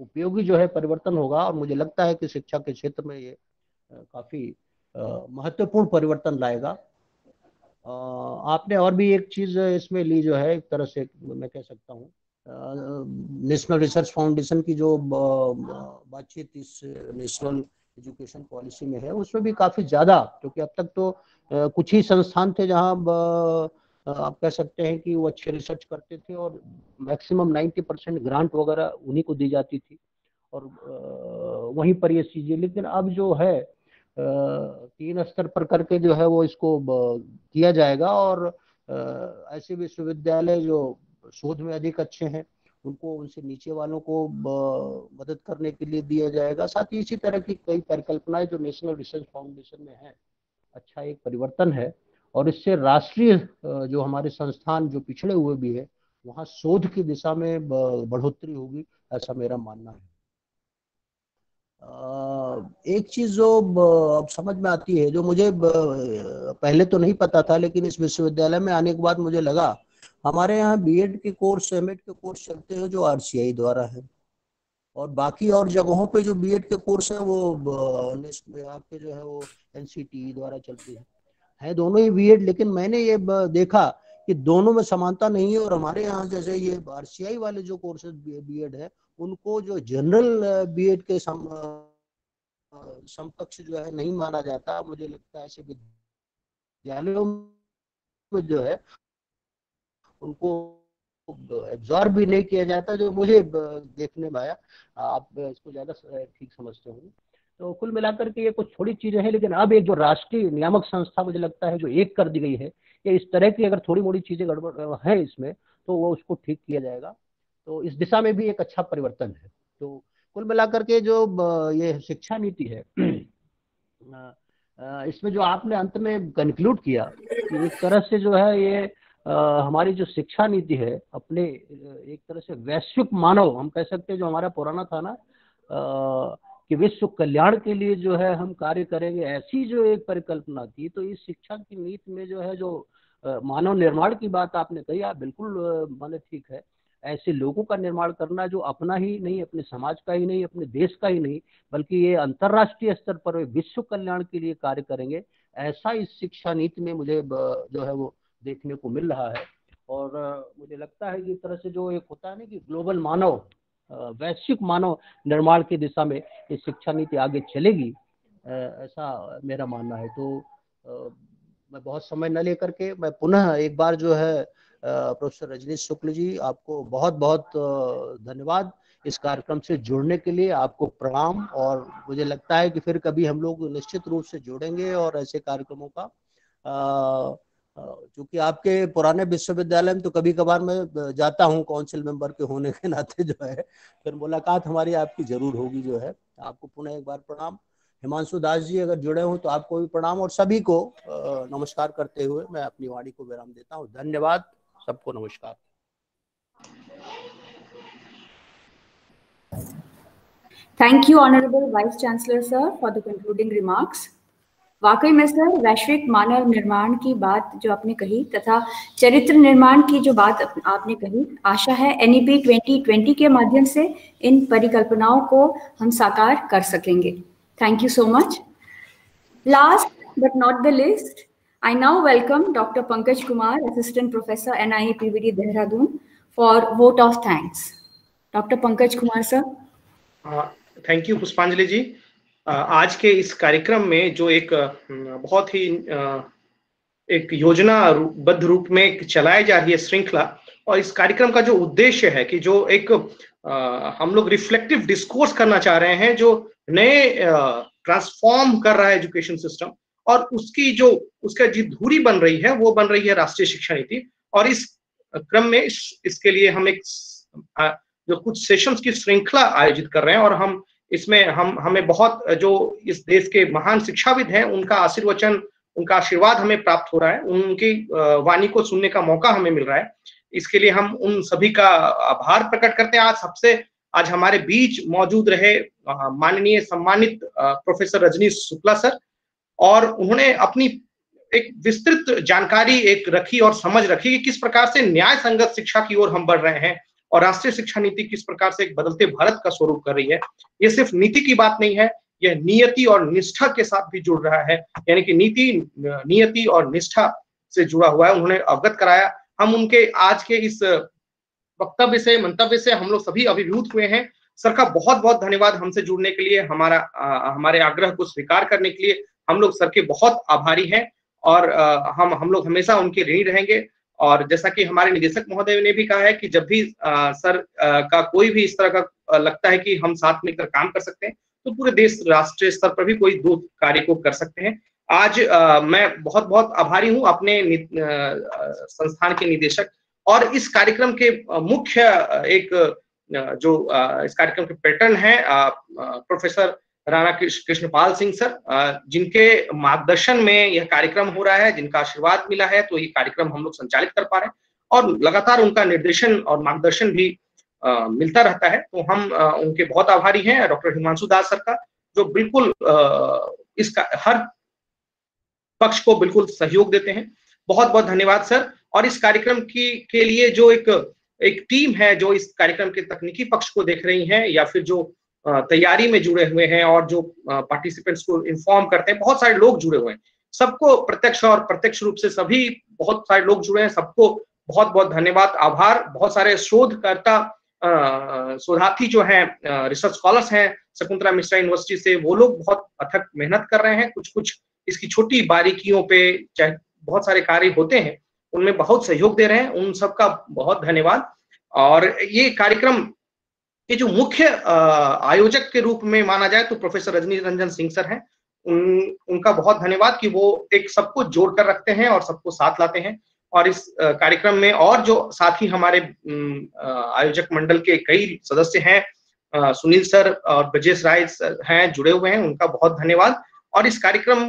उपयोगी जो है परिवर्तन होगा और मुझे लगता है कि शिक्षा के क्षेत्र में ये काफ़ी महत्वपूर्ण परिवर्तन लाएगा। आपने और भी एक चीज़ इसमें ली जो है, एक तरह से मैं कह सकता हूँ नेशनल रिसर्च फाउंडेशन की जो बातचीत इस नेशनल एजुकेशन पॉलिसी में है, उसमें भी काफ़ी ज़्यादा, क्योंकि अब तक तो कुछ ही संस्थान थे जहाँ आप कह सकते हैं कि वो अच्छे रिसर्च करते थे और मैक्सिमम 90 परसेंट ग्रांट वगैरह उन्हीं को दी जाती थी। और वहीं पर ये चीज़ें, लेकिन अब जो है तीन स्तर पर करके जो है वो इसको किया जाएगा और ऐसे विश्वविद्यालय जो शोध में अधिक अच्छे हैं, उनको, उनसे नीचे वालों को मदद करने के लिए दिया जाएगा। साथ ही इसी तरह की कई परिकल्पनाएँ जो नेशनल रिसर्च फाउंडेशन में है अच्छा एक परिवर्तन है। और इससे राष्ट्रीय जो हमारे संस्थान जो पिछड़े हुए भी है, वहाँ शोध की दिशा में बढ़ोतरी होगी, ऐसा मेरा मानना है। एक चीज़ जो अब समझ में आती है, जो मुझे पहले तो नहीं पता था, लेकिन इस विश्वविद्यालय में आने के बाद मुझे लगा, हमारे यहाँ बीएड के कोर्स एमएड के कोर्स चलते हैं, जो आरसीआई द्वारा है। और बाकी और जगहों पे जो बीएड के कोर्स है, वो आपके जो है, वो एनसीटी द्वारा चलते हैं। है दोनों ही बीएड लेकिन मैंने ये देखा कि दोनों में समानता नहीं है और हमारे यहाँ जैसे ये आरसीआई वाले जो कोर्सेज बीएड है, उनको जो जनरल बीएड के सम समकक्ष जो है नहीं माना जाता। मुझे लगता है ऐसे विद्यालयों में जो है, उनको एब्जॉर्ब भी नहीं किया जाता, जो मुझे देखने में आया। आप इसको ज़्यादा ठीक समझते होंगे। तो कुल मिलाकर के ये कुछ थोड़ी चीज़ें हैं, लेकिन अब एक जो राष्ट्रीय नियामक संस्था मुझे लगता है, जो एक कर दी गई है, या इस तरह की अगर थोड़ी मोड़ी चीज़ें गड़बड़ है इसमें तो वो उसको ठीक किया जाएगा। तो इस दिशा में भी एक अच्छा परिवर्तन है। तो कुल मिलाकर के जो ये शिक्षा नीति है इसमें जो आपने अंत में कंक्लूड किया कि एक तरह से जो है ये हमारी जो शिक्षा नीति है, अपने एक तरह से वैश्विक मानव, हम कह सकते हैं जो हमारा पुराना था ना कि विश्व कल्याण के लिए जो है हम कार्य करेंगे, ऐसी जो एक परिकल्पना थी तो इस शिक्षा की नीति में जो है जो मानव निर्माण की बात आपने कही, आप बिल्कुल माने ठीक है। ऐसे लोगों का निर्माण करना जो अपना ही नहीं, अपने समाज का ही नहीं, अपने देश का ही नहीं, बल्कि ये अंतर्राष्ट्रीय स्तर पर विश्व कल्याण के लिए कार्य करेंगे, ऐसा इस शिक्षा नीति में मुझे जो है वो देखने को मिल रहा है। और मुझे लगता है कि तरह से जो एक होता है ना कि ग्लोबल मानव वैश्विक मानव निर्माण की दिशा में ये शिक्षा नीति आगे चलेगी ऐसा मेरा मानना है। तो मैं बहुत समय न लेकर के मैं पुनः एक बार जो है प्रोफेसर रजनीश शुक्ल जी, आपको बहुत बहुत धन्यवाद इस कार्यक्रम से जुड़ने के लिए, आपको प्रणाम और मुझे लगता है कि फिर कभी हम लोग निश्चित रूप से जुड़ेंगे और ऐसे कार्यक्रमों का क्योंकि आपके पुराने विश्वविद्यालय में तो कभी कभार मैं जाता हूँ काउंसिल मेंबर के होने के नाते जो है फिर मुलाकात हमारी आपकी ज़रूर होगी जो है। आपको पुनः एक बार प्रणाम। हिमांशु दास जी अगर जुड़े हो तो आपको भी प्रणाम और सभी को नमस्कार करते हुए मैं अपनी वाणी को विराम देता हूँ। धन्यवाद। सबको नमस्कार। Thank you, Honorable Vice Chancellor, sir, for the concluding remarks. वाकई में सर, वैश्विक मानव निर्माण की बात जो आपने कही तथा चरित्र निर्माण की जो बात आपने कही, आशा है एनईपी 2020 के माध्यम से इन परिकल्पनाओं को हम साकार कर सकेंगे। Thank you so much last but not the list I now welcome doctor Pankaj Kumar assistant professor N I PVD Dehradun for vote of thanks doctor Pankaj Kumar sir thank you Pushpanjali ji आज के इस कार्यक्रम में जो एक बहुत ही एक योजना बद्ध रूप में चलाई जा रही है श्रृंखला और इस कार्यक्रम का जो उद्देश्य है कि जो एक हम लोग रिफ्लेक्टिव डिस्कोर्स करना चाह रहे हैं जो नए ट्रांसफॉर्म कर रहा है एजुकेशन सिस्टम और उसकी जो उसका जो धूरी बन रही है वो बन रही है राष्ट्रीय शिक्षा नीति और इस क्रम में इस, इसके लिए हम एक जो कुछ सेशंस की श्रृंखला आयोजित कर रहे हैं और हम इसमें हम, हमें बहुत, जो इस देश के महान शिक्षाविद हैं, उनका आशीर्वचन, उनका आशीर्वाद हमें प्राप्त हो रहा है, उनकी वाणी को सुनने का मौका हमें मिल रहा है। इसके लिए हम उन सभी का आभार प्रकट करते हैं। आज सबसे, आज हमारे बीच मौजूद रहे माननीय सम्मानित प्रोफेसर रजनीश शुक्ला सर और उन्होंने अपनी एक विस्तृत जानकारी एक रखी और समझ रखी कि किस प्रकार से न्याय संगत शिक्षा की ओर हम बढ़ रहे हैं। और राष्ट्रीय शिक्षा नीति किस प्रकार से एक बदलते भारत का स्वरूप कर रही है ये सिर्फ़ नीति की बात नहीं है यह नियति और निष्ठा के साथ भी जुड़ रहा है। यानी कि नीति नियति और निष्ठा से जुड़ा हुआ है उन्होंने अवगत कराया। हम उनके आज के इस वक्तव्य से मंतव्य से हम लोग सभी अभिभूत हुए हैं। सर का बहुत बहुत धन्यवाद हमसे जुड़ने के लिए हमारा आ, हमारे आग्रह को स्वीकार करने के लिए। हम लोग सर के बहुत आभारी हैं और आ, हम हम लोग हमेशा उनके ऋणी रहेंगे। और जैसा कि हमारे निदेशक महोदय ने भी कहा है कि जब भी आ, सर आ, का कोई भी इस तरह का लगता है कि हम साथ मिलकर काम कर सकते हैं तो पूरे देश राष्ट्रीय स्तर पर भी कोई दो कार्य को कर सकते हैं। आज आ, मैं बहुत बहुत आभारी हूँ अपने नि, आ, संस्थान के निदेशक और इस कार्यक्रम के मुख्य एक जो इस कार्यक्रम के पैटर्न है प्रोफेसर राणा कृष्णपाल सिंह सर जिनके मार्गदर्शन में यह कार्यक्रम हो रहा है, जिनका आशीर्वाद मिला है तो ये कार्यक्रम हम लोग संचालित कर पा रहे हैं। और लगातार उनका निर्देशन और मार्गदर्शन भी मिलता रहता है। तो हम उनके बहुत आभारी हैं, डॉक्टर हिमांशु दास सर का, जो बिल्कुल इसका हर पक्ष को बिल्कुल सहयोग देते हैं। बहुत बहुत धन्यवाद सर। और इस कार्यक्रम की, के लिए जो एक एक टीम है, जो इस कार्यक्रम के तकनीकी पक्ष को देख रही है, या फिर जो तैयारी में जुड़े हुए हैं और जो पार्टिसिपेंट्स को इन्फॉर्म करते हैं, बहुत सारे लोग जुड़े हुए हैं। सबको प्रत्यक्ष और प्रत्यक्ष रूप से सभी बहुत सारे लोग जुड़े हैं, सबको बहुत बहुत धन्यवाद, आभार। बहुत सारे शोधकर्ता शोधार्थी जो हैं रिसर्च स्कॉलर्स हैं, शकुंतला मिश्रा यूनिवर्सिटी से, वो लोग बहुत अथक मेहनत कर रहे हैं। कुछ कुछ इसकी छोटी बारीकियों पे चाहे बहुत सारे कार्य होते हैं, उनमें बहुत सहयोग दे रहे हैं। उन सबका बहुत धन्यवाद। और ये कार्यक्रम के जो मुख्य आयोजक के रूप में माना जाए तो प्रोफेसर रजनी रंजन सिंह सर हैं। उन, उनका बहुत धन्यवाद कि वो एक सबको जोड़ कर रखते हैं और सबको साथ लाते हैं। और इस कार्यक्रम में और जो साथी हमारे आयोजक मंडल के कई सदस्य हैं सुनील सर और ब्रजेश राय हैं, जुड़े हुए हैं, उनका बहुत धन्यवाद। और इस कार्यक्रम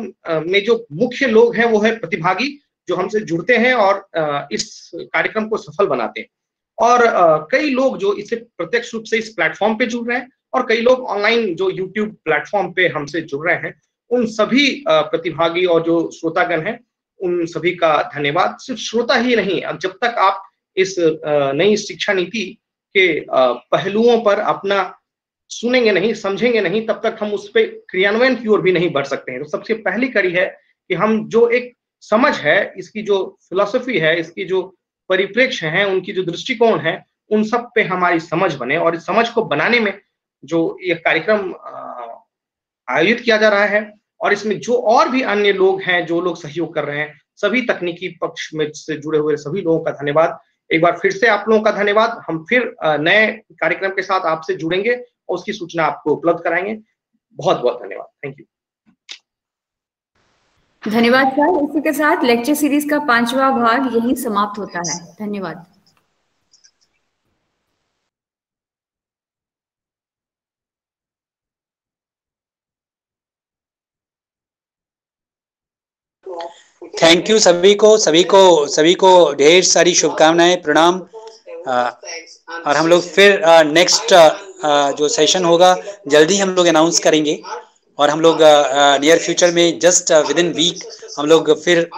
में जो मुख्य लोग हैं वो है प्रतिभागी, जो हमसे जुड़ते हैं और इस कार्यक्रम को सफल बनाते हैं। और कई लोग जो इसे प्रत्यक्ष रूप से इस प्लेटफॉर्म पे जुड़ रहे हैं और कई लोग ऑनलाइन जो यूट्यूब प्लेटफॉर्म पे हमसे जुड़ रहे हैं, उन सभी प्रतिभागी और जो श्रोतागण हैं, उन सभी का धन्यवाद। सिर्फ़ श्रोता ही नहीं जब तक आप इस नई शिक्षा नीति के पहलुओं पर अपना सुनेंगे नहीं, समझेंगे नहीं, तब तक हम उस पर क्रियान्वयन की ओर भी नहीं बढ़ सकते हैं। तो सबसे पहली कड़ी है कि हम जो एक समझ है, इसकी जो फिलोसफी है, इसकी जो परिप्रेक्ष्य है, उनकी जो दृष्टिकोण है, उन सब पे हमारी समझ बने और इस समझ को बनाने में जो ये कार्यक्रम आयोजित किया जा रहा है और इसमें जो और भी अन्य लोग हैं, जो लोग सहयोग कर रहे हैं, सभी तकनीकी पक्ष में से जुड़े हुए सभी लोगों का धन्यवाद। एक बार फिर से आप लोगों का धन्यवाद। हम फिर नए कार्यक्रम के साथ आपसे जुड़ेंगे और उसकी सूचना आपको उपलब्ध कराएँगे। बहुत बहुत धन्यवाद। थैंक यू धन्यवाद सर। इसी के साथ लेक्चर सीरीज़ का पांचवा भाग यही समाप्त होता है। धन्यवाद। थैंक यू सभी को सभी को सभी को ढेर सारी शुभकामनाएँ प्रणाम। और हम लोग फिर नेक्स्ट जो सेशन होगा जल्दी हम लोग अनाउंस करेंगे। और हम लोग नियर फ्यूचर में जस्ट विद इन वीक हम लोग फिर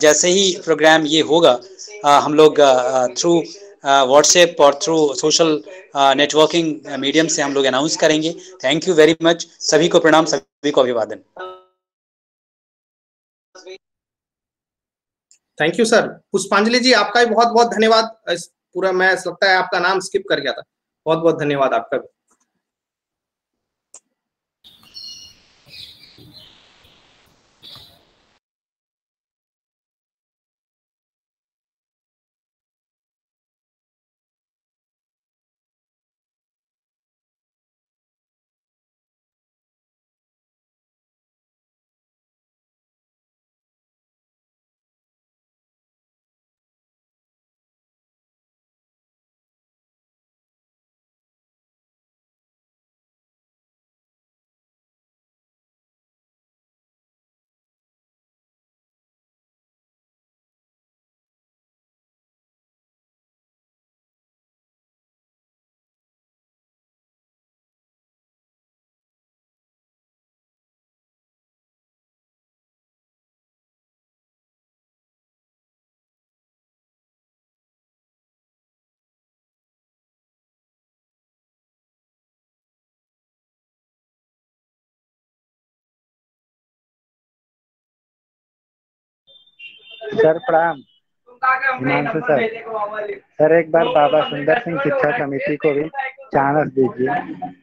जैसे ही प्रोग्राम ये होगा हम लोग थ्रू व्हाट्सएप और थ्रू सोशल नेटवर्किंग मीडियम से हम लोग अनाउंस करेंगे। थैंक यू वेरी मच सभी को प्रणाम, सभी को अभिवादन। Thank you sir Pushpanjali ji, आपका भी बहुत बहुत धन्यवाद पूरा मैं, लगता है आपका नाम स्किप कर गया था। बहुत बहुत धन्यवाद आपका भी। सर, प्रणाम। हिमांशु सर। सर, एक बार बाबा सुंदर सिंह शिक्षा समिति को भी चांस दीजिए।